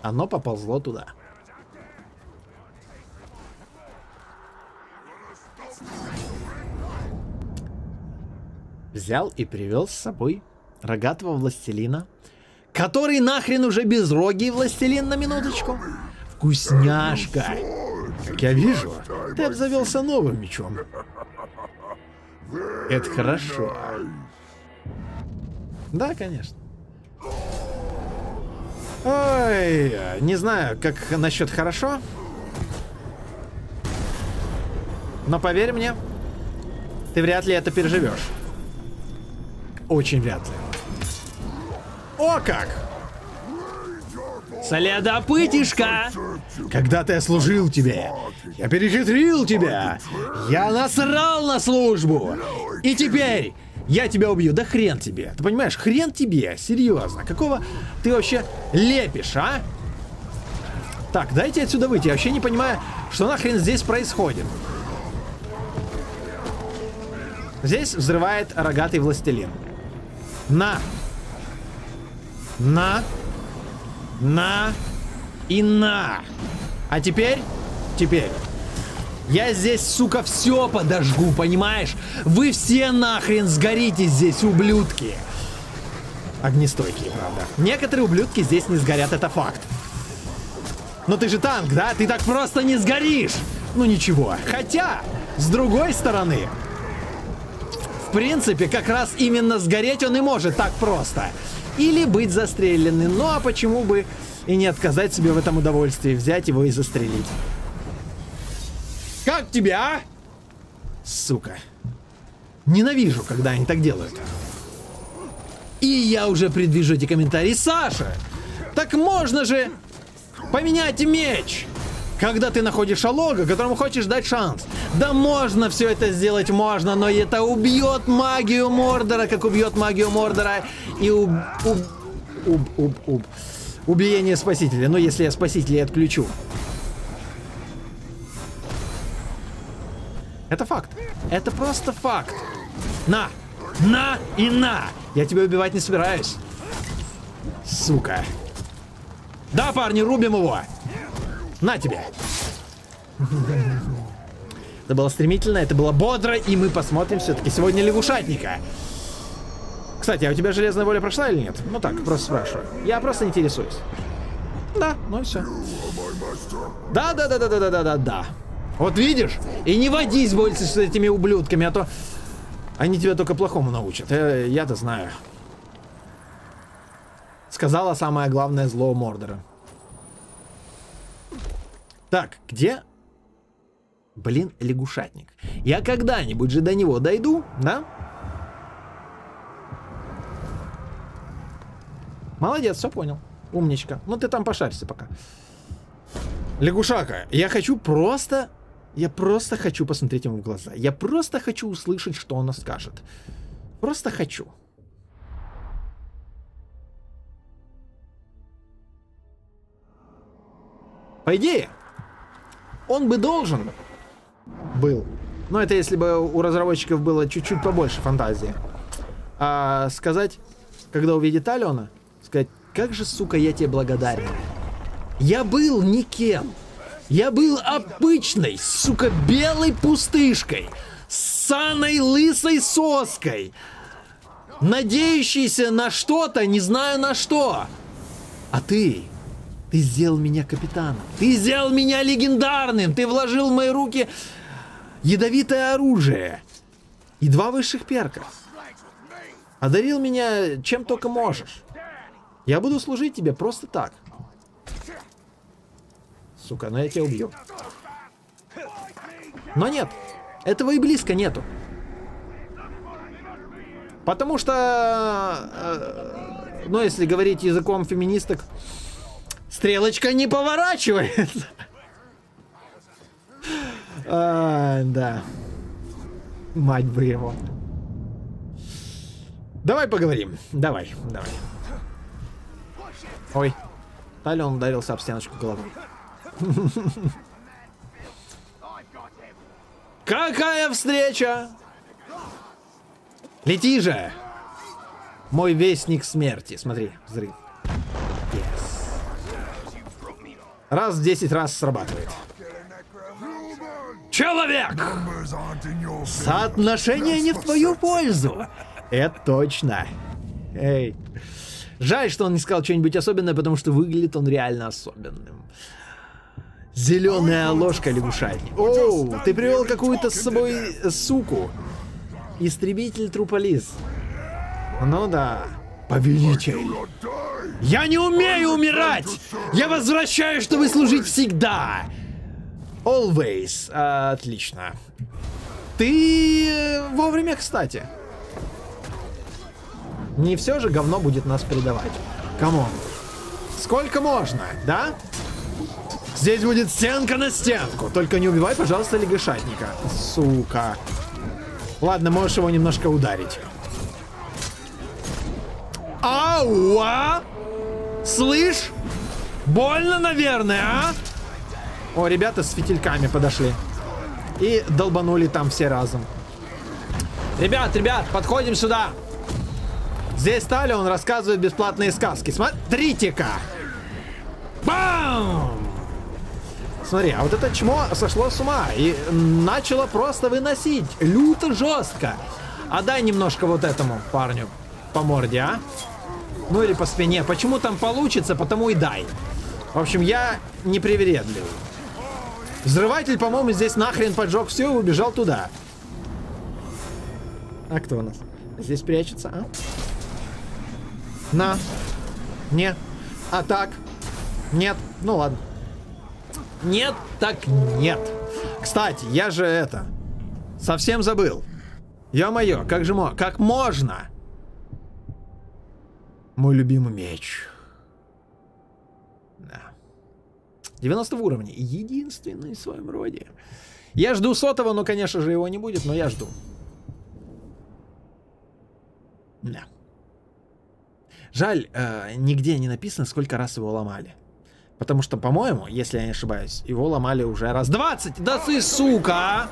Оно поползло туда. Взял и привел с собой рогатого властелина, который нахрен уже безрогий властелин на минуточку. Вкусняшка! Как я вижу, ты обзавелся новым мечом. Это хорошо. Да, конечно. Ой, не знаю, как насчет хорошо. Но поверь мне, ты вряд ли это переживешь. Очень вряд ли. О как! Соледопытишка! Когда-то я служил тебе, я перехитрил тебя, я насрал на службу, и теперь я тебя убью, да хрен тебе. Ты понимаешь, хрен тебе, серьезно. Какого ты вообще лепишь, а? Так, дайте отсюда выйти. Я вообще не понимаю, что нахрен здесь происходит. Здесь взрывает рогатый властелин. На! На! На! И на! А теперь? Теперь. Я здесь, сука, все подожгу, понимаешь? Вы все нахрен сгорите здесь, ублюдки. Огнестойкие, правда. Некоторые ублюдки здесь не сгорят, это факт. Но ты же танк, да? Ты так просто не сгоришь. Ну ничего. Хотя, с другой стороны, в принципе, как раз именно сгореть он и может так просто. Или быть застреленным. Ну а почему бы и не отказать себе в этом удовольствии, взять его и застрелить. Как тебя, а? Сука. Ненавижу, когда они так делают. И я уже предвижу эти комментарии. Саша, так можно же поменять меч, когда ты находишь алога, которому хочешь дать шанс. Да можно все это сделать, можно, но это убьет магию Мордора, как убьет магию Мордора и уб... уб... уб... уб... уб... убиение спасителя. Но если я спасителя отключу. Это факт. Это просто факт. На! На и на! Я тебя убивать не собираюсь. Сука. Да, парни, рубим его! На тебе! Это было стремительно, это было бодро, и мы посмотрим все-таки сегодня лягушатника. Кстати, а у тебя железная воля прошла или нет? Ну так, просто спрашиваю. Я просто интересуюсь. Да, ну и все. Да, да, да, да, да, да, да, да, да. Вот видишь? И не водись больше с этими ублюдками, а то они тебя только плохому научат. Э, Я-то знаю. Сказала самое главное зло Мордора. Так, где? Блин, лягушатник. Я когда-нибудь же до него дойду, да? Молодец, все понял. Умничка. Ну ты там пошарься пока. Лягушака, я хочу просто... Я просто хочу посмотреть ему в глаза. Я просто хочу услышать, что он скажет. Просто хочу. По идее, он бы должен был. Но это если бы у разработчиков было чуть-чуть побольше фантазии. А сказать, когда увидит Алена, сказать, как же, сука, я тебе благодарен. Я был никем. Я был обычной, сука, белой пустышкой. Саной лысой соской. Надеющийся на что-то, не знаю на что. А ты, ты сделал меня капитаном. Ты сделал меня легендарным. Ты вложил в мои руки ядовитое оружие. И два высших перка. Одарил меня чем только можешь. Я буду служить тебе просто так. Сука, ну я тебя убью. Но нет, этого и близко нету. Потому что, э, ну если говорить языком феминисток, стрелочка не поворачивается. А, да. Мать бы его. Давай поговорим. Давай, давай. Ой. Талия он ударился об стеночку головой. Какая встреча! Лети же! Мой вестник смерти. Смотри, взрыв. Yes. Раз в 10 раз срабатывает. Человек! Соотношение не в твою пользу. Это точно. Эй. Жаль, что он не сказал что-нибудь особенное, потому что выглядит он реально особенным. Зеленая ложка лягушатник. Оу, ты привел какую-то с собой суку. Истребитель труполис. Ну да. Повелитель. Я не умею умирать! Я возвращаюсь, чтобы служить всегда! Always. Отлично. Ты э, вовремя, кстати. Не все же говно будет нас предавать. Come on. Сколько можно, да? Здесь будет стенка на стенку. Только не убивай, пожалуйста, лягушатника. Сука. Ладно, можешь его немножко ударить. Ауа! Слышь? Больно, наверное, а? О, ребята с фитильками подошли. И долбанули там все разом. Ребят, ребят, подходим сюда. Здесь Стали, он рассказывает бесплатные сказки. Смотрите-ка! Бам! Смотри, а вот это чмо сошло с ума и начало просто выносить. Люто жестко. А дай немножко вот этому парню по морде, а? Ну или по спине. Почему там получится, потому и дай. В общем, я непривередливый. Взрыватель, по-моему, здесь нахрен поджег все и убежал туда. А кто у нас? Здесь прячется, а? На. Не. А так? Нет. Ну ладно. Нет, так нет. Кстати, я же это... Совсем забыл. Ё-моё, как же мо... Как можно? Мой любимый меч. Да. 90 уровня. Единственный в своем роде. Я жду сотого, но, конечно же, его не будет, но я жду. Да. Жаль, э, нигде не написано, сколько раз его ломали. Потому что, по-моему, если я не ошибаюсь, его ломали уже раз 20. Да ты, сука!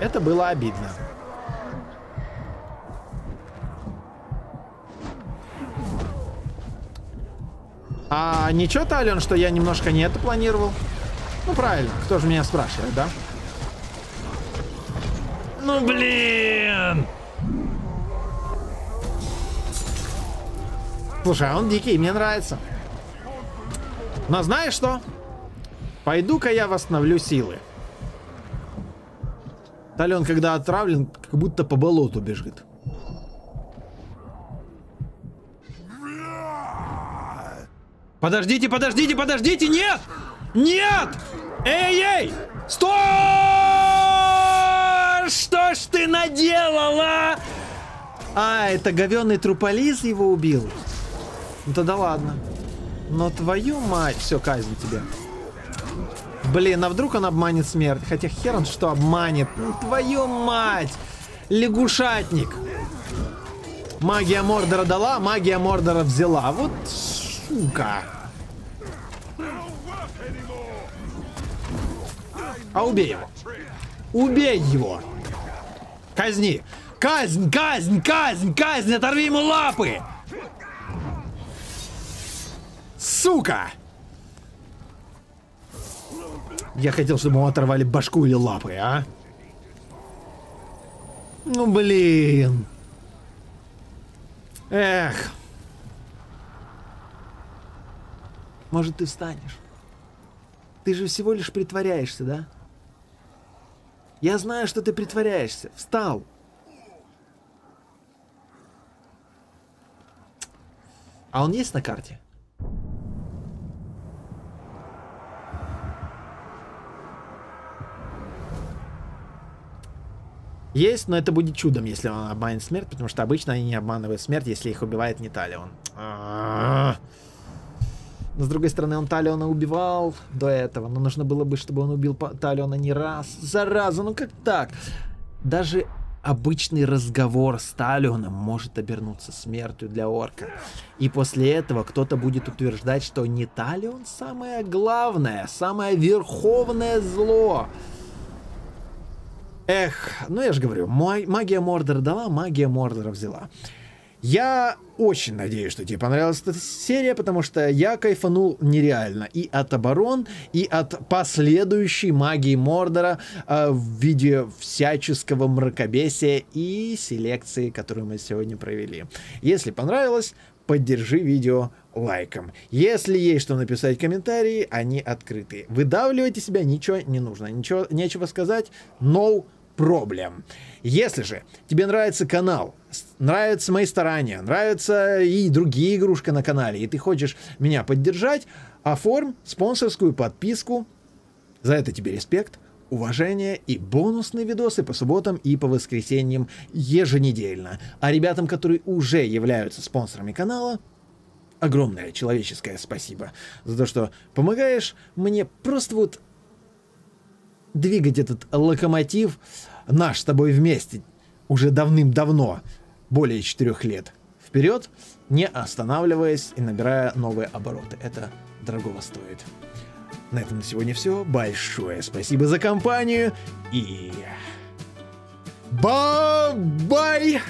Это было обидно. А ничего, Талион, что я немножко не это планировал? Ну, правильно. Кто же меня спрашивает, да? Ну, блин! Слушай, а он дикий, мне нравится. Но знаешь что? Пойду-ка я восстановлю силы. Талион, когда отравлен, как будто по болоту бежит. Подождите, подождите, подождите! Нет! Нет! Эй, эй! Стой! сделала? А, это говенный труполиз его убил? Ну тогда ладно. Но твою мать, все, казнь тебе. Блин, а вдруг он обманет смерть? Хотя хер он что обманет. Ну, твою мать! Лягушатник. Магия Мордора дала, магия Мордора взяла. Вот сука. А убей его. Убей его. Казни. Казнь, казнь, казнь, казнь, оторви ему лапы. Сука. Я хотел, чтобы ему оторвали башку или лапы, а? Ну, блин. Эх. Может, ты встанешь? Ты же всего лишь притворяешься, да? Я знаю, что ты притворяешься. Встал. А он есть на карте? Есть, но это будет чудом, если он обманет смерть, потому что обычно они не обманывают смерть, если их убивает не Талион. Но с другой стороны, он Талиона убивал до этого, но нужно было бы, чтобы он убил Талиона не раз. Зараза, ну как так? Даже обычный разговор с Талионом может обернуться смертью для орка. И после этого кто-то будет утверждать, что не Талион самое главное, самое верховное зло. Эх, ну я же говорю, магия Мордора дала, магия Мордора взяла. Я очень надеюсь, что тебе понравилась эта серия, потому что я кайфанул нереально и от оборон, и от последующей магии Мордора э, в виде всяческого мракобесия и селекции, которую мы сегодня провели. Если понравилось, поддержи видео лайком. Если есть что написать в комментарии, они открыты. Выдавливайте себя, ничего не нужно. Ничего, нечего сказать. No проблем. Если же тебе нравится канал, нравятся мои старания, нравятся и другие игрушки на канале, и ты хочешь меня поддержать, оформь спонсорскую подписку. За это тебе респект, уважение и бонусные видосы по субботам и по воскресеньям еженедельно. А ребятам, которые уже являются спонсорами канала, огромное человеческое спасибо за то, что помогаешь мне просто вот двигать этот локомотив наш с тобой вместе уже давным-давно, более четырех лет, вперед, не останавливаясь и набирая новые обороты. Это дорогого стоит. На этом на сегодня все. Большое спасибо за компанию и... Bye-bye!